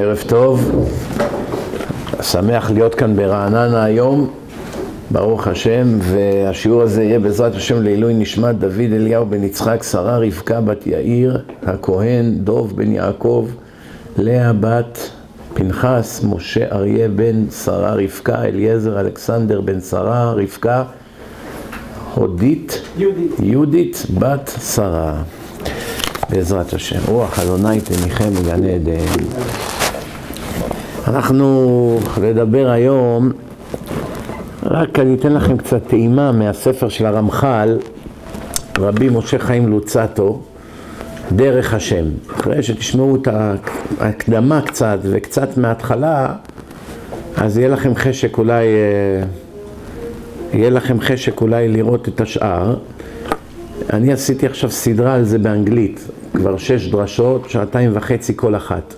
ערב טוב, שמח להיות כאן ברעננה היום, ברוך השם, והשיעור הזה יהיה בעזרת השם לעילוי נשמת דוד אליהו בן יצחק, שרה רבקה בת יאיר, הכהן, דוב בן יעקב, לאה בת פנחס, משה אריה בן שרה רבקה, אליעזר אלכסנדר בן שרה רבקה, הודית, יהודית. יהודית בת שרה. בעזרת השם. רוח אדוני תניחם מגן עדן. אנחנו נדבר היום, רק אני אתן לכם קצת טעימה מהספר של הרמח"ל, רבי משה חיים לוצטו, דרך השם. אחרי שתשמעו את ההקדמה קצת וקצת מההתחלה, אז יהיה לכם חשק אולי, אה, יהיה לכם חשק אולי לראות את השאר. אני עשיתי עכשיו סדרה על זה באנגלית, כבר שש דרשות, שעתיים וחצי כל אחת.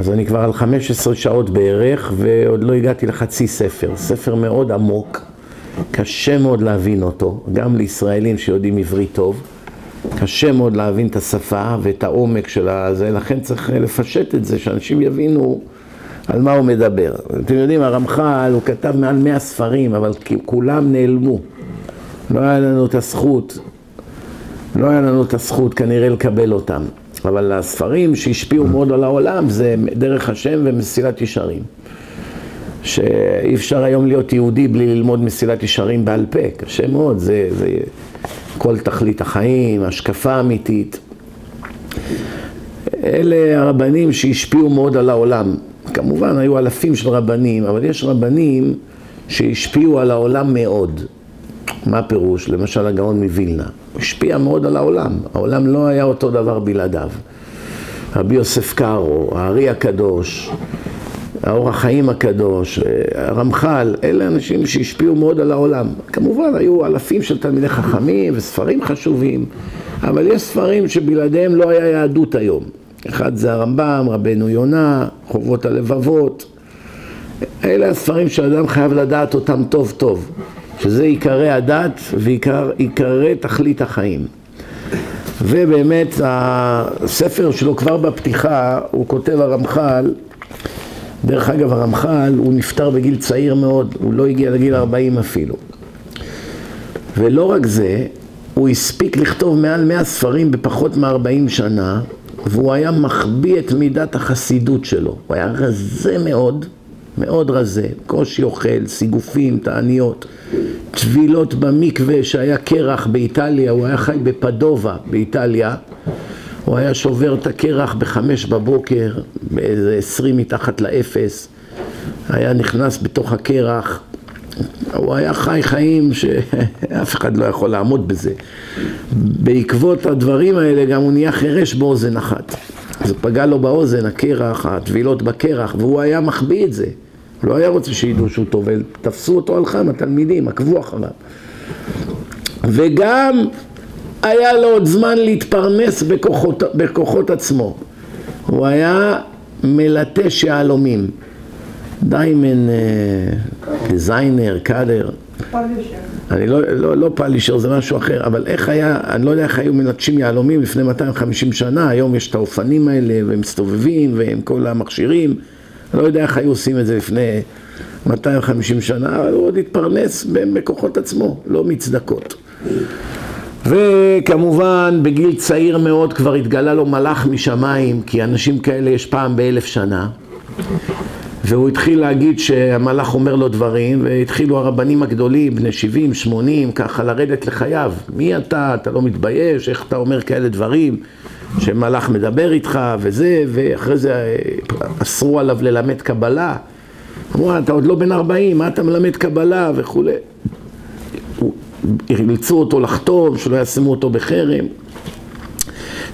אז אני כבר על 15 שעות בערך, ועוד לא הגעתי לחצי ספר. ספר מאוד עמוק, קשה מאוד להבין אותו, גם לישראלים שיודעים עברית טוב. קשה מאוד להבין את השפה ואת העומק של הזה, לכן צריך לפשט את זה, שאנשים יבינו על מה הוא מדבר. אתם יודעים, הרמח"ל, הוא כתב מעל 100 ספרים, אבל כולם נעלמו. לא היה לנו את הזכות לא היה לנו את הזכות כנראה לקבל אותם, אבל הספרים שהשפיעו מאוד על העולם זה דרך השם ומסילת ישרים. שאי אפשר היום להיות יהודי בלי ללמוד מסילת ישרים בעל פה, קשה מאוד, זה, זה כל תכלית החיים, השקפה אמיתית. אלה הרבנים שהשפיעו מאוד על העולם. כמובן היו אלפים של רבנים, אבל יש רבנים שהשפיעו על העולם מאוד. מה הפירוש? למשל הגאון מווילנה. השפיע מאוד על העולם. העולם לא היה אותו דבר בלעדיו. רבי יוסף קארו, הארי הקדוש, האור החיים הקדוש, הרמח"ל, אלה אנשים שהשפיעו מאוד על העולם. כמובן, היו אלפים של תלמידי חכמים וספרים חשובים, אבל יש ספרים שבלעדיהם לא היה יהדות היום. אחד זה הרמב"ם, רבנו יונה, חובות הלבבות. אלה הספרים שאדם חייב לדעת אותם טוב טוב. שזה עיקרי הדת ועיקרי תכלית החיים. ובאמת הספר שלו כבר בפתיחה, הוא כותב הרמח"ל, דרך אגב הרמח"ל הוא נפטר בגיל צעיר מאוד, הוא לא הגיע לגיל 40 אפילו. ולא רק זה, הוא הספיק לכתוב מעל 100 ספרים בפחות מ-40 שנה, והוא היה מחביא את מידת החסידות שלו. הוא היה רזה מאוד, מאוד רזה, קושי אוכל, סיגופים, תעניות. טבילות במקווה שהיה קרח באיטליה, הוא היה חי בפדובה באיטליה, הוא היה שובר את הקרח בחמש בבוקר, באיזה עשרים מתחת לאפס, היה נכנס בתוך הקרח, הוא היה חי חיים שאף אחד לא יכול לעמוד בזה. בעקבות הדברים האלה גם הוא נהיה חירש באוזן אחת. זה פגע לו באוזן, הקרח, הטבילות בקרח, והוא היה מחביא את זה. לא היה רוצה שידעו שהוא טובל, תפסו אותו על חם, התלמידים, עקבו אחריו. וגם היה לו עוד זמן להתפרנס בכוחות, בכוחות עצמו. הוא היה מלטש יהלומים. דיימן, דיזיינר, קאדר. אני לא, לא, לא פלישר, זה משהו אחר, אבל איך היה, אני לא יודע איך היו מלטשים יהלומים לפני 250 שנה, היום יש את האופנים האלה, והם מסתובבים, והם כל המכשירים. לא יודע איך היו עושים את זה לפני 250 שנה, אבל הוא עוד התפרנס בכוחות עצמו, לא מצדקות. וכמובן בגיל צעיר מאוד כבר התגלה לו מלאך משמיים, כי אנשים כאלה יש פעם באלף שנה. והוא התחיל להגיד שהמלאך אומר לו דברים, והתחילו הרבנים הגדולים, בני 70, 80, ככה לרדת לחייו. מי אתה? אתה לא מתבייש? איך אתה אומר כאלה דברים? שמלאך מדבר איתך וזה, ואחרי זה אסרו עליו ללמד קבלה. אמרו, אתה עוד לא בן 40, מה אתה מלמד קבלה וכולי. אילצו אותו לחתום, שלא ישימו אותו בחרם.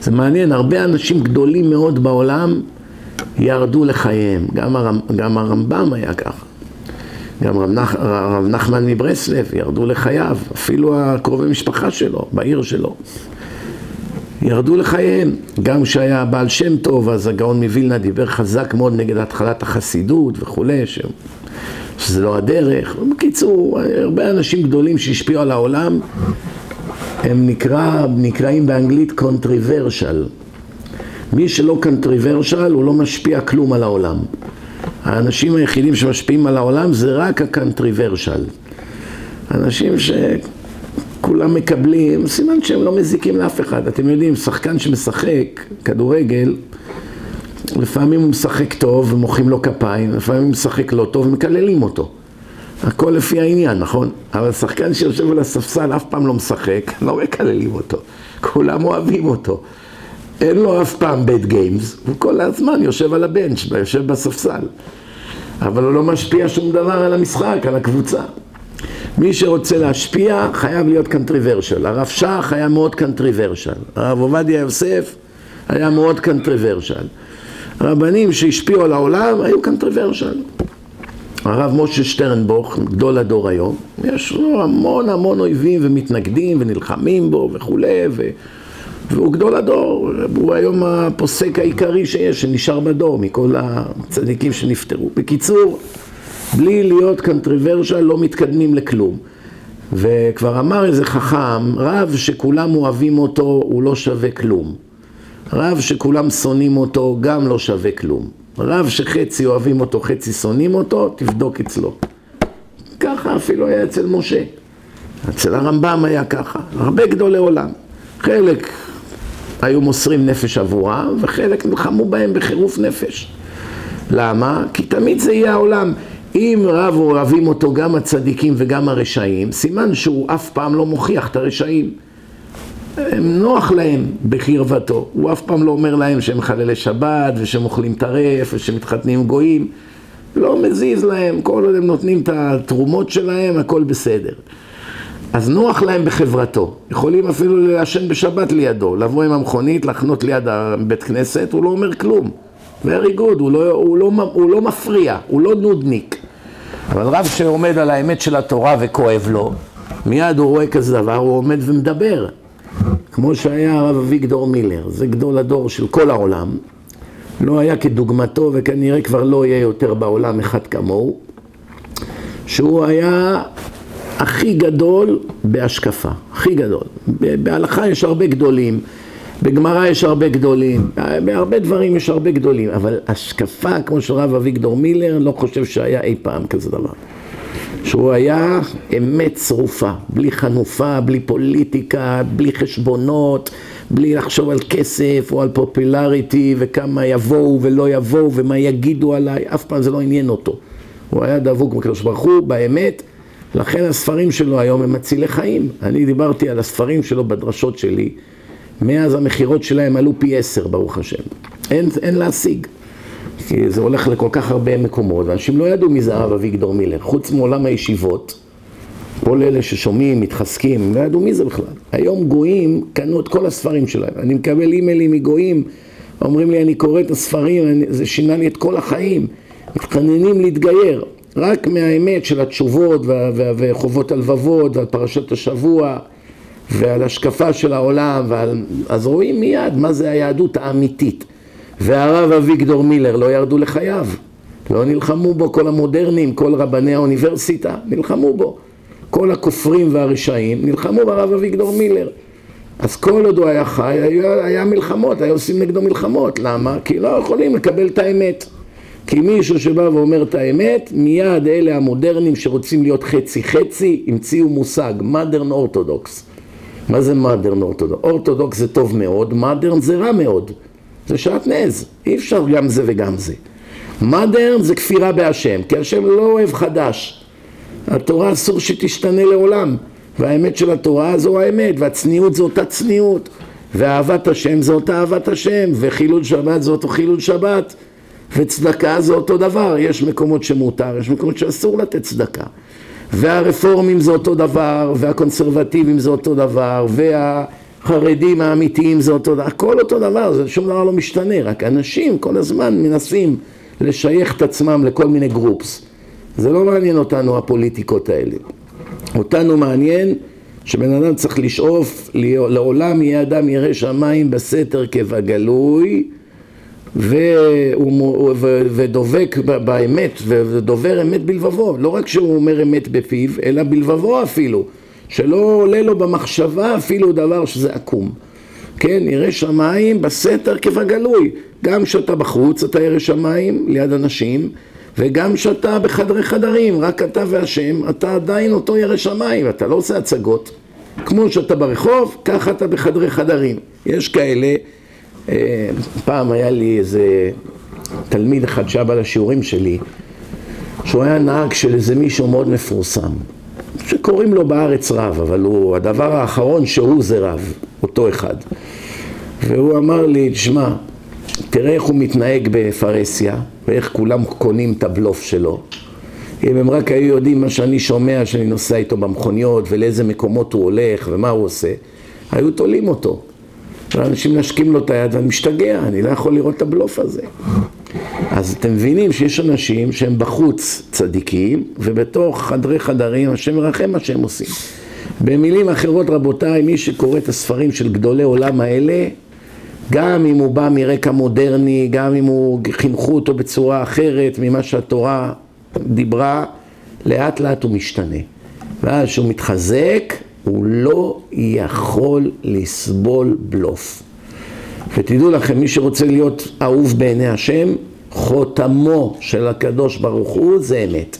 זה מעניין, הרבה אנשים גדולים מאוד בעולם ירדו לחייהם. גם, הרמ, גם הרמב"ם היה ככה. גם רב, נח, רב נחמן מברסלב ירדו לחייו, אפילו הקרובי משפחה שלו, בעיר שלו. ירדו לחייהם. גם כשהיה בעל שם טוב, אז הגאון מווילנה דיבר חזק מאוד נגד התחלת החסידות וכולי, ש... שזה לא הדרך. בקיצור, הרבה אנשים גדולים שהשפיעו על העולם, הם נקרא, נקראים באנגלית controversial. מי שלא קנטריברשל הוא לא משפיע כלום על העולם. האנשים היחידים שמשפיעים על העולם זה רק הקנטריברשל. אנשים שכולם מקבלים, סימן שהם לא מזיקים לאף אחד. אתם יודעים, שחקן שמשחק כדורגל, לפעמים הוא משחק טוב ומוחאים לו כפיים, לפעמים הוא משחק לא טוב ומקללים אותו. הכל לפי העניין, נכון? אבל שחקן שיושב על הספסל אף פעם לא משחק, לא מקללים אותו. כולם אוהבים אותו. אין לו אף פעם bad games, הוא כל הזמן יושב על הבנץ', יושב בספסל. אבל הוא לא משפיע שום דבר על המשחק, על הקבוצה. מי שרוצה להשפיע חייב להיות קנטריברשל. הרב שך היה מאוד קנטריברשל. הרב עובדיה יוסף היה מאוד קנטריברשל. רבנים שהשפיעו על העולם היו קנטריברשל. הרב משה שטרנבוך, גדול הדור היום, יש לו המון המון אויבים ומתנגדים ונלחמים בו וכולי, ו... והוא גדול הדור, הוא היום הפוסק העיקרי שיש, שנשאר בדור מכל הצדיקים שנפטרו. בקיצור, בלי להיות קנטריברשל לא מתקדמים לכלום. וכבר אמר איזה חכם, רב שכולם אוהבים אותו הוא לא שווה כלום. רב שכולם שונאים אותו גם לא שווה כלום. רב שחצי אוהבים אותו, חצי שונאים אותו, תבדוק אצלו. ככה אפילו היה אצל משה. אצל הרמב"ם היה ככה. הרבה גדולי עולם. חלק היו מוסרים נפש עבורם, וחלק נלחמו בהם בחירוף נפש. למה? כי תמיד זה יהיה העולם. אם רב אוהבים אותו גם הצדיקים וגם הרשעים, סימן שהוא אף פעם לא מוכיח את הרשעים. הם נוח להם בקרבתו, הוא אף פעם לא אומר להם שהם חללי שבת ושהם אוכלים טרף ושמתחתנים גויים, לא מזיז להם, כל עוד הם נותנים את התרומות שלהם, הכל בסדר. אז נוח להם בחברתו, יכולים אפילו לעשן בשבת לידו, לבוא עם המכונית, לחנות ליד הבית כנסת, הוא לא אומר כלום. Very good, הוא לא, הוא, לא, הוא לא מפריע, הוא לא נודניק. אבל רב שעומד על האמת של התורה וכואב לו, מיד הוא רואה כזה דבר, הוא עומד ומדבר. כמו שהיה הרב אביגדור מילר, זה גדול הדור של כל העולם, לא היה כדוגמתו וכנראה כבר לא יהיה יותר בעולם אחד כמוהו, שהוא היה הכי גדול בהשקפה, הכי גדול. בהלכה יש הרבה גדולים, בגמרא יש הרבה גדולים, בהרבה דברים יש הרבה גדולים, אבל השקפה כמו של רב אביגדור מילר, לא חושב שהיה אי פעם כזה דבר. שהוא היה אמת צרופה, בלי חנופה, בלי פוליטיקה, בלי חשבונות, בלי לחשוב על כסף או על פופולריטי וכמה יבואו ולא יבואו ומה יגידו עליי, אף פעם זה לא עניין אותו. הוא היה דבוק בקדוש ברוך הוא, באמת, לכן הספרים שלו היום הם מצילי חיים. אני דיברתי על הספרים שלו בדרשות שלי, מאז המכירות שלהם עלו פי עשר, ברוך השם. אין, אין להשיג. כי זה הולך לכל כך הרבה מקומות, ואנשים לא ידעו מי זה הרב אביגדור מילר, חוץ מעולם הישיבות, כל אלה ששומעים, מתחזקים, לא ידעו מי זה בכלל. היום גויים קנו את כל הספרים שלהם, אני מקבל אימיילים מגויים, אומרים לי אני קורא את הספרים, אני, זה שינה לי את כל החיים, מתחננים להתגייר, רק מהאמת של התשובות וחובות הלבבות ועל פרשת השבוע ועל השקפה של העולם, ועל... אז רואים מיד מה זה היהדות האמיתית. והרב אביגדור מילר לא ירדו לחייו, לא נלחמו בו כל המודרנים, כל רבני האוניברסיטה, נלחמו בו. כל הכופרים והרשעים נלחמו ברב אביגדור מילר. אז כל עוד הוא היה חי, היה, היה מלחמות, היו עושים נגדו מלחמות. למה? כי לא יכולים לקבל את האמת. כי מישהו שבא ואומר את האמת, מיד אלה המודרנים שרוצים להיות חצי חצי, המציאו מושג, modern orthodox. מה זה modern orthodox? אורתודוקס זה טוב מאוד, modern זה רע מאוד. זה שעטנז, אי אפשר גם זה וגם זה. modern זה כפירה בהשם, כי השם לא אוהב חדש. התורה אסור שתשתנה לעולם, והאמת של התורה זו האמת, והצניעות זו אותה צניעות, ואהבת השם זו אותה אהבת השם, וחילול שבת זו אותו חילול שבת, וצדקה זה אותו דבר, יש מקומות שמותר, יש מקומות שאסור לתת צדקה. והרפורמים זה אותו דבר, והקונסרבטיבים זה אותו דבר, וה... חרדים האמיתיים זה אותו דבר, הכל אותו דבר, זה שום דבר לא משתנה, רק אנשים כל הזמן מנסים לשייך את עצמם לכל מיני גרופס. זה לא מעניין אותנו הפוליטיקות האלה. אותנו מעניין שבן אדם צריך לשאוף, לעולם יהיה אדם ירא שמיים בסתר כבגלוי ודובק באמת ודובר אמת בלבבו, לא רק שהוא אומר אמת בפיו, אלא בלבבו אפילו. שלא עולה לו במחשבה אפילו דבר שזה עקום. כן, ירא שמיים בסתר כבגלוי. גם כשאתה בחוץ אתה ירא שמיים ליד אנשים, וגם כשאתה בחדרי חדרים, רק אתה והשם, אתה עדיין אותו ירא שמיים, אתה לא עושה הצגות. כמו שאתה ברחוב, ככה אתה בחדרי חדרים. יש כאלה, פעם היה לי איזה תלמיד אחד שהיה בא לשיעורים שלי, שהוא היה נהג של איזה מישהו מאוד מפורסם, שקוראים לו בארץ רב, אבל הוא, הדבר האחרון שהוא זה רב, אותו אחד. והוא אמר לי, תשמע, תראה איך הוא מתנהג בפרהסיה, ואיך כולם קונים את הבלוף שלו. אם הם רק היו יודעים מה שאני שומע, שאני נוסע איתו במכוניות, ולאיזה מקומות הוא הולך, ומה הוא עושה, היו תולים אותו. ואנשים נשקים לו את היד ואני משתגע, אני לא יכול לראות את הבלוף הזה. אז אתם מבינים שיש אנשים שהם בחוץ צדיקים, ובתוך חדרי חדרים השם מרחם מה שהם עושים. במילים אחרות רבותיי, מי שקורא את הספרים של גדולי עולם האלה, גם אם הוא בא מרקע מודרני, גם אם הוא חינכו אותו בצורה אחרת ממה שהתורה דיברה, לאט לאט הוא משתנה. ואז כשהוא מתחזק, הוא לא יכול לסבול בלוף. ותדעו לכם, מי שרוצה להיות אהוב בעיני השם, חותמו של הקדוש ברוך הוא זה אמת.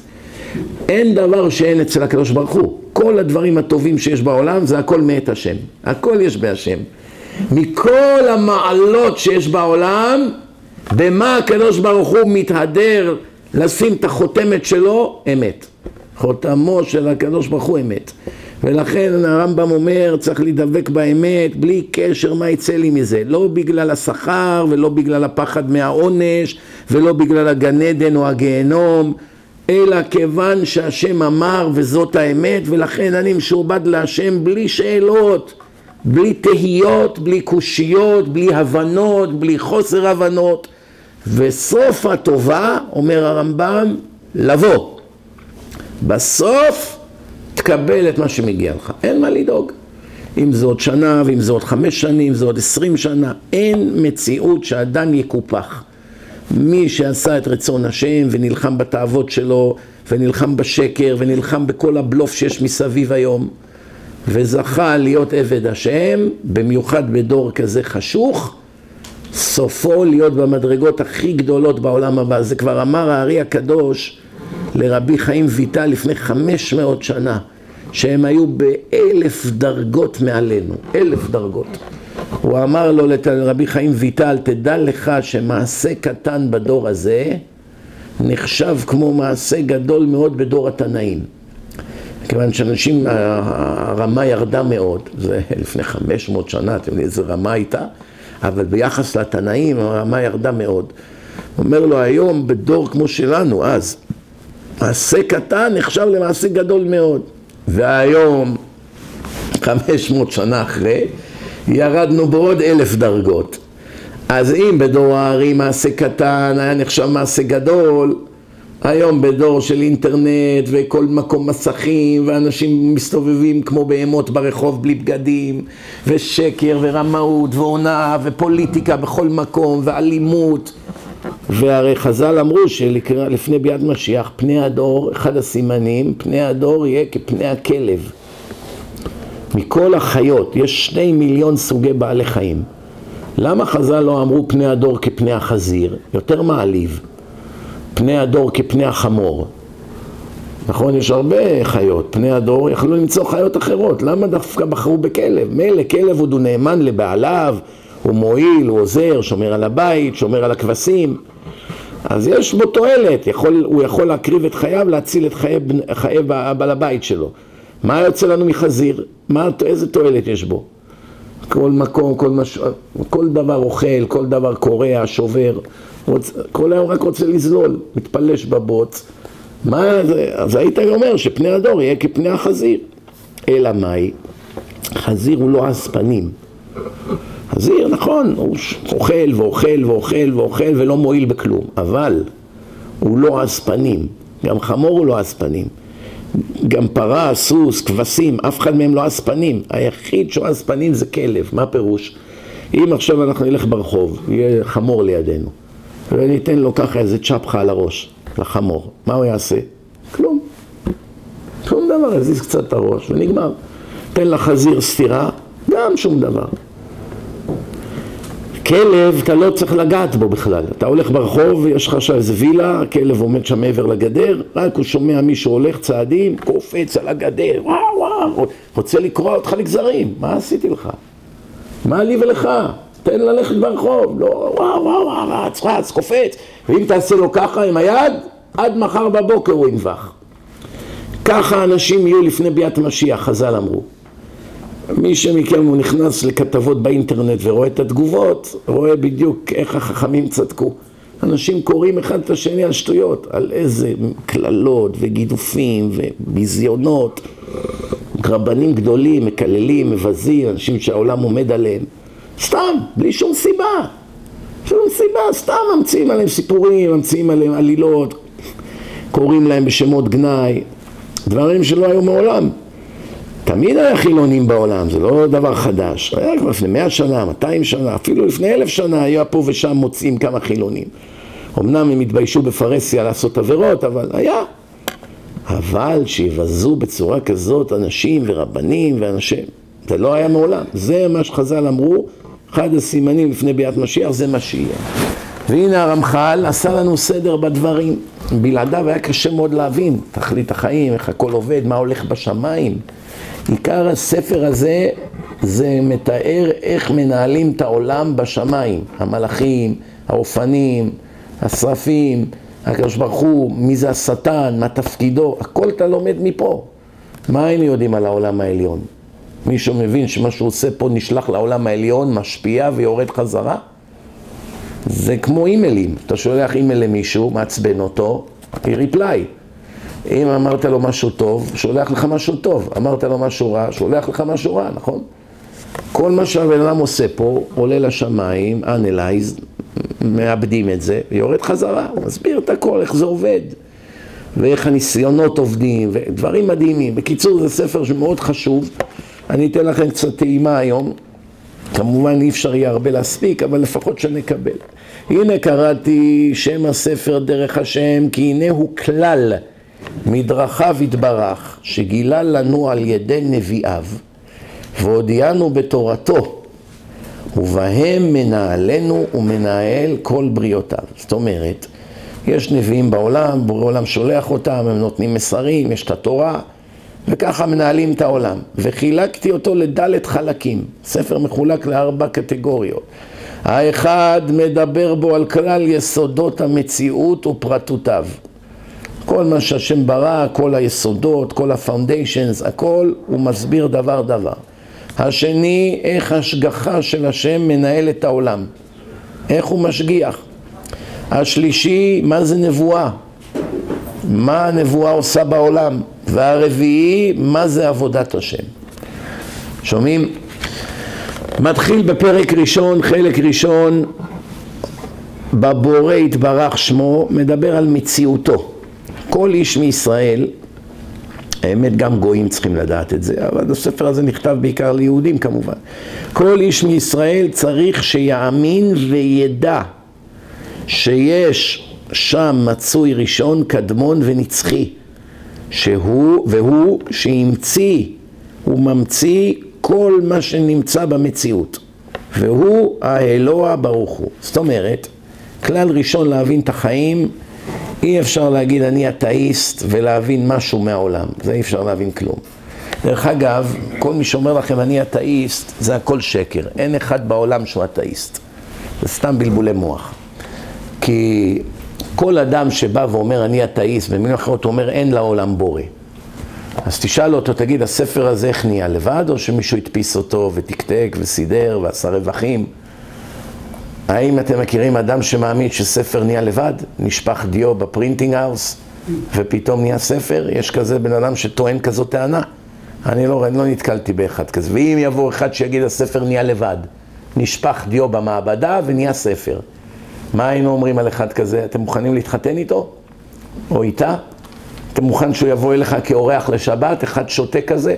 אין דבר שאין אצל הקדוש ברוך הוא. כל הדברים הטובים שיש בעולם זה הכל מאת השם. הכל יש בהשם. מכל המעלות שיש בעולם, במה הקדוש ברוך הוא מתהדר לשים את החותמת שלו? אמת. חותמו של הקדוש ברוך הוא אמת. ולכן הרמב"ם אומר צריך להידבק באמת בלי קשר מה יצא לי מזה. לא בגלל השכר ולא בגלל הפחד מהעונש ולא בגלל הגן עדן או הגיהנום אלא כיוון שהשם אמר וזאת האמת ולכן אני משועבד להשם בלי שאלות בלי תהיות, בלי קושיות, בלי הבנות, בלי חוסר הבנות. וסוף הטובה, אומר הרמב"ם, לבוא. בסוף תקבל את מה שמגיע לך, אין מה לדאוג. אם זה עוד שנה, ואם זה עוד חמש שנים, זה עוד עשרים שנה, אין מציאות שאדם יקופח. מי שעשה את רצון השם ונלחם בתאוות שלו, ונלחם בשקר, ונלחם בכל הבלוף שיש מסביב היום, וזכה להיות עבד השם, במיוחד בדור כזה חשוך, סופו להיות במדרגות הכי גדולות בעולם הבא. זה כבר אמר הארי הקדוש לרבי חיים ויטל לפני חמש מאות שנה, שהם היו באלף דרגות מעלינו, אלף דרגות. הוא אמר לו לרבי חיים ויטל, תדע לך שמעשה קטן בדור הזה נחשב כמו מעשה גדול מאוד בדור התנאים. כיוון שאנשים, הרמה ירדה מאוד, זה לפני חמש מאות שנה, אתם יודעים איזה רמה הייתה, אבל ביחס לתנאים הרמה ירדה מאוד. אומר לו היום בדור כמו שלנו, אז, מעשה קטן נחשב למעשה גדול מאוד. והיום, חמש מאות שנה אחרי, ירדנו בעוד אלף דרגות. אז אם בדור הארי מעשה קטן היה נחשב מעשה גדול, היום בדור של אינטרנט וכל מקום מסכים ואנשים מסתובבים כמו בהמות ברחוב בלי בגדים ושקר ורמאות והונאה ופוליטיקה בכל מקום ואלימות והרי חז"ל אמרו שלפני ביאת משיח פני הדור, אחד הסימנים, פני הדור יהיה כפני הכלב מכל החיות, יש שני מיליון סוגי בעלי חיים למה חז"ל לא אמרו פני הדור כפני החזיר? יותר מעליב פני הדור כפני החמור. נכון, יש הרבה חיות, פני הדור יכלו למצוא חיות אחרות, למה דווקא בחרו בכלב? מילא כלב הוא נאמן לבעליו, הוא מועיל, הוא עוזר, שומר על הבית, שומר על הכבשים, אז יש בו תועלת, יכול, הוא יכול להקריב את חייו, להציל את חיי, חיי בעל הבית שלו. מה יוצא לנו מחזיר? מה, איזה תועלת יש בו? כל מקום, כל, מש... כל דבר אוכל, כל דבר קורע, שובר, רוצ... כל היום רק רוצה לזלול, מתפלש בבוץ. מה זה? אז היית אומר שפני הדור יהיה כפני החזיר. אלא מאי? חזיר הוא לא עז פנים. חזיר, נכון, הוא אוכל ואוכל ואוכל ואוכל ולא מועיל בכלום, אבל הוא לא עז פנים, גם חמור הוא לא עז פנים. גם פרה, סוס, כבשים, אף אחד מהם לא עז פנים. היחיד שהוא עז פנים זה כלב, מה פירוש? אם עכשיו אנחנו נלך ברחוב, יהיה חמור לידינו, וניתן לו ככה איזה צ'פחה על הראש, לחמור, מה הוא יעשה? כלום. שום דבר, יזיז קצת את הראש ונגמר. תן לחזיר סטירה, גם שום דבר. כלב, אתה לא צריך לגעת בו בכלל. אתה הולך ברחוב, יש לך עכשיו איזה וילה, הכלב עומד שם מעבר לגדר, רק הוא שומע מישהו הולך צעדים, קופץ על הגדר, וואו וואו, רוצה לקרוע אותך לגזרים, מה עשיתי לך? מה לי ולך? תן ללכת ברחוב, לא וואו וואו וואו, רץ רץ, קופץ, ואם תעשה לו ככה עם היד, עד מחר בבוקר הוא ינבח. ככה אנשים יהיו לפני ביאת משיח, חז"ל אמרו. מי שמכם הוא נכנס לכתבות באינטרנט ורואה את התגובות, רואה בדיוק איך החכמים צדקו. אנשים קוראים אחד את השני על שטויות, על איזה קללות וגידופים וביזיונות. רבנים גדולים, מקללים, מבזים, אנשים שהעולם עומד עליהם. סתם, בלי שום סיבה. שום סיבה, סתם ממציאים עליהם סיפורים, ממציאים עליהם עלילות, קוראים להם בשמות גנאי, דברים שלא היו מעולם. תמיד היה חילונים בעולם, זה לא דבר חדש. היה כבר לפני מאה שנה, מאתיים שנה, אפילו לפני אלף שנה היה פה ושם מוצאים כמה חילונים. אמנם הם התביישו בפרהסיה לעשות עבירות, אבל היה. אבל שיבזו בצורה כזאת אנשים ורבנים ואנשים, זה לא היה מעולם. זה מה שחז"ל אמרו, אחד הסימנים לפני ביאת משיח זה מה שיהיה. והנה הרמח"ל עשה לנו סדר בדברים. בלעדיו היה קשה מאוד להבין תכלית החיים, איך הכל עובד, מה הולך בשמיים. עיקר הספר הזה זה מתאר איך מנהלים את העולם בשמיים, המלאכים, האופנים, השרפים, הקדוש ברוך הוא, מי זה השטן, מה תפקידו, הכל אתה לומד מפה. מה היינו יודעים על העולם העליון? מישהו מבין שמה שהוא עושה פה נשלח לעולם העליון, משפיע ויורד חזרה? זה כמו אימיילים, אתה שולח אימייל למישהו, מעצבן אותו, reply. אם אמרת לו משהו טוב, שולח לך משהו טוב. אמרת לו משהו רע, שולח לך משהו רע, נכון? כל מה שהבן אדם עושה פה, עולה לשמיים, analyze, מעבדים את זה, ויורד חזרה, הוא מסביר את הכל, איך זה עובד, ואיך הניסיונות עובדים, ודברים מדהימים. בקיצור, זה ספר שמאוד חשוב. אני אתן לכם קצת טעימה היום. כמובן אי אפשר יהיה הרבה להספיק, אבל לפחות שנקבל. הנה קראתי שם הספר דרך השם, כי הנה הוא כלל. מדרכיו יתברך, שגילה לנו על ידי נביאיו, והודיענו בתורתו, ובהם מנהלנו ומנהל כל בריאותיו. זאת אומרת, יש נביאים בעולם, בורא עולם שולח אותם, הם נותנים מסרים, יש את התורה, וככה מנהלים את העולם. וחילקתי אותו לדלת חלקים. ספר מחולק לארבע קטגוריות. האחד מדבר בו על כלל יסודות המציאות ופרטותיו. כל מה שהשם ברא, כל היסודות, כל הפאונדיישנס, הכל, הוא מסביר דבר דבר. השני, איך השגחה של השם מנהל את העולם. איך הוא משגיח. השלישי, מה זה נבואה. מה הנבואה עושה בעולם. והרביעי, מה זה עבודת השם. שומעים? מתחיל בפרק ראשון, חלק ראשון, בבורא יתברך שמו, מדבר על מציאותו. כל איש מישראל, האמת גם גויים צריכים לדעת את זה, אבל הספר הזה נכתב בעיקר ליהודים כמובן. כל איש מישראל צריך שיאמין וידע שיש שם מצוי ראשון, קדמון ונצחי, שהוא, והוא שהמציא, הוא ממציא כל מה שנמצא במציאות, והוא האלוה ברוך הוא. זאת אומרת, כלל ראשון להבין את החיים אי אפשר להגיד אני אתאיסט ולהבין משהו מהעולם, זה אי אפשר להבין כלום. דרך אגב, כל מי שאומר לכם אני אתאיסט, זה הכל שקר. אין אחד בעולם שהוא אתאיסט. זה סתם בלבולי מוח. כי כל אדם שבא ואומר אני אתאיסט, במילים אחרות הוא אומר אין לעולם בורא. אז תשאל אותו, תגיד, הספר הזה איך נהיה לבד, או שמישהו הדפיס אותו ותקתק וסידר ועשה רווחים? האם אתם מכירים אדם שמאמין שספר נהיה לבד? נשפך דיו ב printing house ופתאום נהיה ספר? יש כזה בן אדם שטוען כזו טענה? אני לא, אני לא נתקלתי באחד כזה. ואם יבוא אחד שיגיד הספר נהיה לבד, נשפך דיו במעבדה ונהיה ספר. מה היינו אומרים על אחד כזה? אתם מוכנים להתחתן איתו? או איתה? אתם מוכן שהוא יבוא אליך כאורח לשבת, אחד שותה כזה?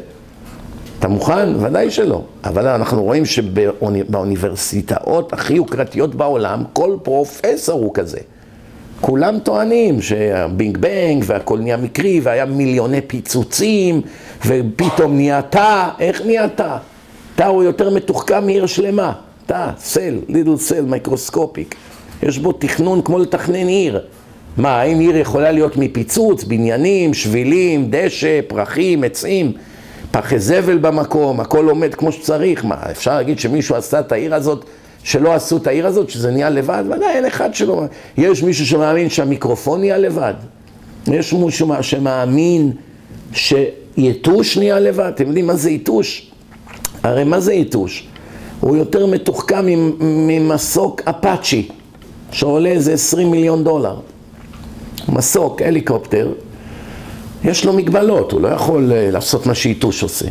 אתה מוכן? ודאי שלא. אבל אנחנו רואים שבאוניברסיטאות הכי יוקרתיות בעולם, כל פרופסור הוא כזה. כולם טוענים שהבינג בנג והכל נהיה מקרי והיה מיליוני פיצוצים ופתאום נהיה תא, איך נהיה תא? תא הוא יותר מתוחכם מעיר שלמה. תא, cell, little cell, microscopic. יש בו תכנון כמו לתכנן עיר. מה, האם עיר יכולה להיות מפיצוץ, בניינים, שבילים, דשא, פרחים, עצים, פחי זבל במקום, הכל עומד כמו שצריך? מה, אפשר להגיד שמישהו עשה את העיר הזאת, שלא עשו את העיר הזאת, שזה נהיה לבד? ודאי, אין אחד שלא... יש מישהו שמאמין שהמיקרופון נהיה לבד? יש מישהו שמאמין שיתוש נהיה לבד? אתם יודעים מה זה יתוש? הרי מה זה יתוש? הוא יותר מתוחכם ממסוק אפאצ'י, שעולה איזה 20 מיליון דולר. מסוק, הליקופטר, יש לו מגבלות, הוא לא יכול אה, לעשות מה שיתוש עושה.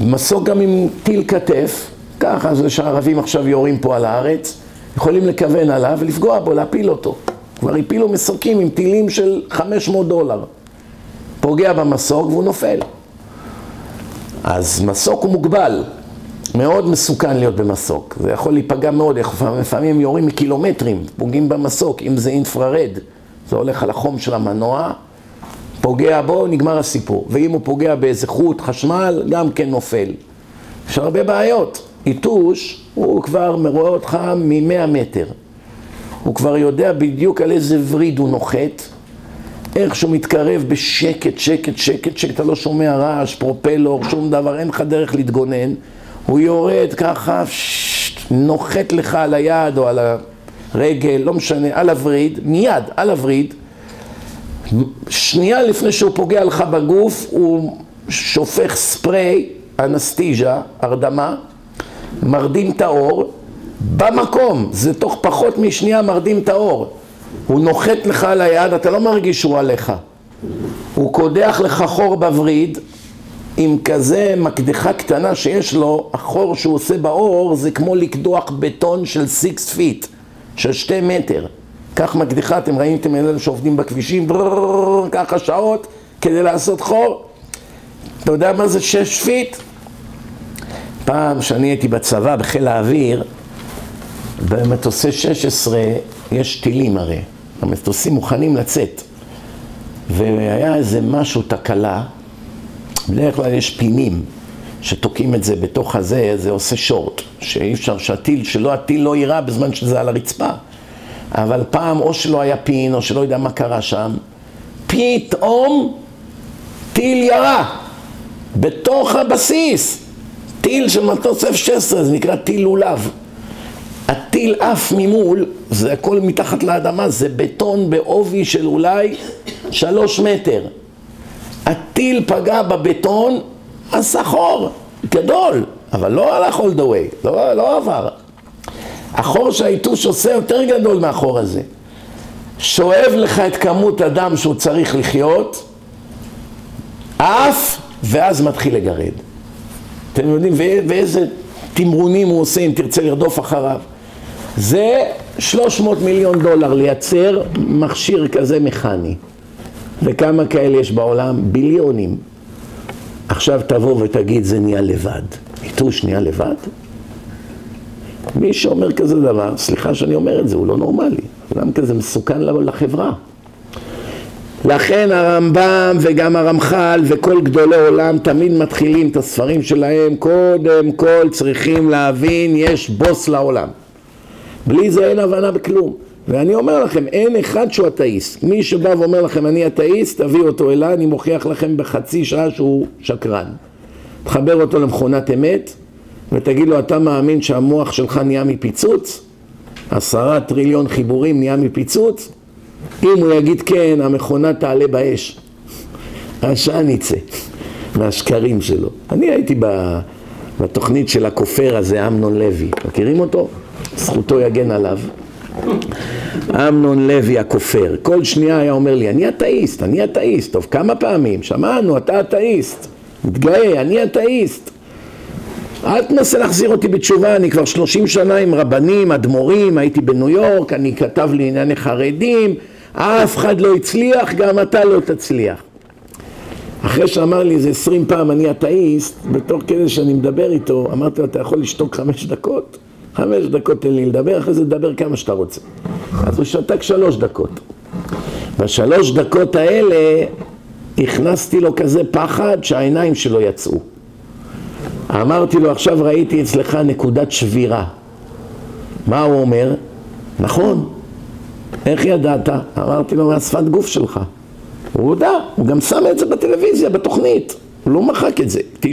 מסוק גם עם טיל כתף, ככה זה שהערבים עכשיו יורים פה על הארץ, יכולים לכוון עליו ולפגוע בו, להפיל אותו. כבר הפילו מסוקים עם טילים של 500 דולר. פוגע במסוק והוא נופל. אז מסוק הוא מוגבל, מאוד מסוכן להיות במסוק, זה יכול להיפגע מאוד, לפעמים יורים מקילומטרים, פוגעים במסוק, אם זה אינפרארד, זה הולך על החום של המנוע, פוגע בו, נגמר הסיפור. ואם הוא פוגע באיזה חוט חשמל, גם כן נופל. יש הרבה בעיות. יתוש, הוא כבר רואה אותך מ-100 מטר. הוא כבר יודע בדיוק על איזה וריד הוא נוחת, איך שהוא מתקרב בשקט, שקט, שקט, שקט, אתה לא שומע רעש, פרופלור, שום דבר, אין לך דרך להתגונן. הוא יורד ככה, נוחת לך על היד או על הרגל, לא משנה, על הווריד, מיד, על הווריד. שנייה לפני שהוא פוגע לך בגוף, הוא שופך ספרי, אנסטיז'ה, הרדמה, מרדים את העור, במקום, זה תוך פחות משנייה מרדים את העור. הוא נוחת לך על היד, אתה לא מרגיש שהוא עליך. הוא קודח לך חור בווריד, עם כזה מקדחה קטנה שיש לו, החור שהוא עושה בעור זה כמו לקדוח בטון של 6 feet, של 2 מטר. כך מקדחה, אתם ראיתם אלה שעובדים בכבישים, ככה שעות כדי לעשות חור. אתה יודע מה זה 6 פיט? פעם שאני הייתי בצבא, בחיל האוויר, במטוסי 16 יש טילים הרי, המטוסים מוכנים לצאת. והיה איזה משהו, תקלה, בדרך כלל יש פינים שתוקעים את זה בתוך הזה, זה עושה שורט, שאי אפשר שהטיל, שלא הטיל לא יירה בזמן שזה על הרצפה. אבל פעם או שלא היה פין או שלא יודע מה קרה שם, פתאום טיל ירה בתוך הבסיס, טיל של מטוס F-16, זה נקרא טיל לולב. הטיל עף ממול, זה הכל מתחת לאדמה, זה בטון בעובי של אולי שלוש מטר. הטיל פגע בבטון, עשה חור גדול, אבל לא הלך all the way, לא, לא עבר. החור שהיתוש עושה יותר גדול מהחור הזה. שואב לך את כמות הדם שהוא צריך לחיות, עף, ואז מתחיל לגרד. אתם יודעים ואיזה תמרונים הוא עושה אם תרצה לרדוף אחריו. זה 300 מיליון דולר לייצר מכשיר כזה מכני. וכמה כאלה יש בעולם? ביליונים. עכשיו תבוא ותגיד זה נהיה לבד. יתוש נהיה לבד? מי שאומר כזה דבר, סליחה שאני אומר את זה, הוא לא נורמלי. אדם כזה מסוכן לחברה. לכן הרמב"ם וגם הרמח"ל וכל גדולי עולם תמיד מתחילים את הספרים שלהם, קודם כל צריכים להבין, יש בוס לעולם. בלי זה אין הבנה בכלום. ואני אומר לכם, אין אחד שהוא אתאיסט. מי שבא ואומר לכם, אני אתאיסט, תביאו אותו אליי, אני מוכיח לכם בחצי שעה שהוא שקרן. תחבר אותו למכונת אמת, ותגיד לו, אתה מאמין שהמוח שלך נהיה מפיצוץ? עשרה טריליון חיבורים נהיה מפיצוץ? אם הוא יגיד כן, המכונה תעלה באש. העשן יצא מהשקרים שלו. אני הייתי בתוכנית של הכופר הזה, אמנון לוי. מכירים אותו? זכותו יגן עליו. אמנון לוי הכופר, כל שנייה היה אומר לי, אני אתאיסט, אני אתאיסט. טוב, כמה פעמים? שמענו, אתה אתאיסט. מתגאה, אני אתאיסט. אל תנסה להחזיר אותי בתשובה, אני כבר שלושים שנה עם רבנים, אדמו"רים, הייתי בניו יורק, אני כתב לענייני חרדים, אף אחד לא הצליח, גם אתה לא תצליח. אחרי שאמר לי איזה עשרים פעם אני אתאיסט, בתור כדי שאני מדבר איתו, אמרתי לו, אתה יכול לשתוק חמש דקות? חמש דקות תן לי לדבר, אחרי זה תדבר כמה שאתה רוצה. אז הוא שתק שלוש דקות. בשלוש דקות האלה הכנסתי לו כזה פחד שהעיניים שלו יצאו. אמרתי לו, עכשיו ראיתי אצלך נקודת שבירה. מה הוא אומר? נכון. איך ידעת? אמרתי לו, מהשפת גוף שלך. הוא הודה, הוא גם שם את זה בטלוויזיה, בתוכנית. הוא לא מחק את זה. 99%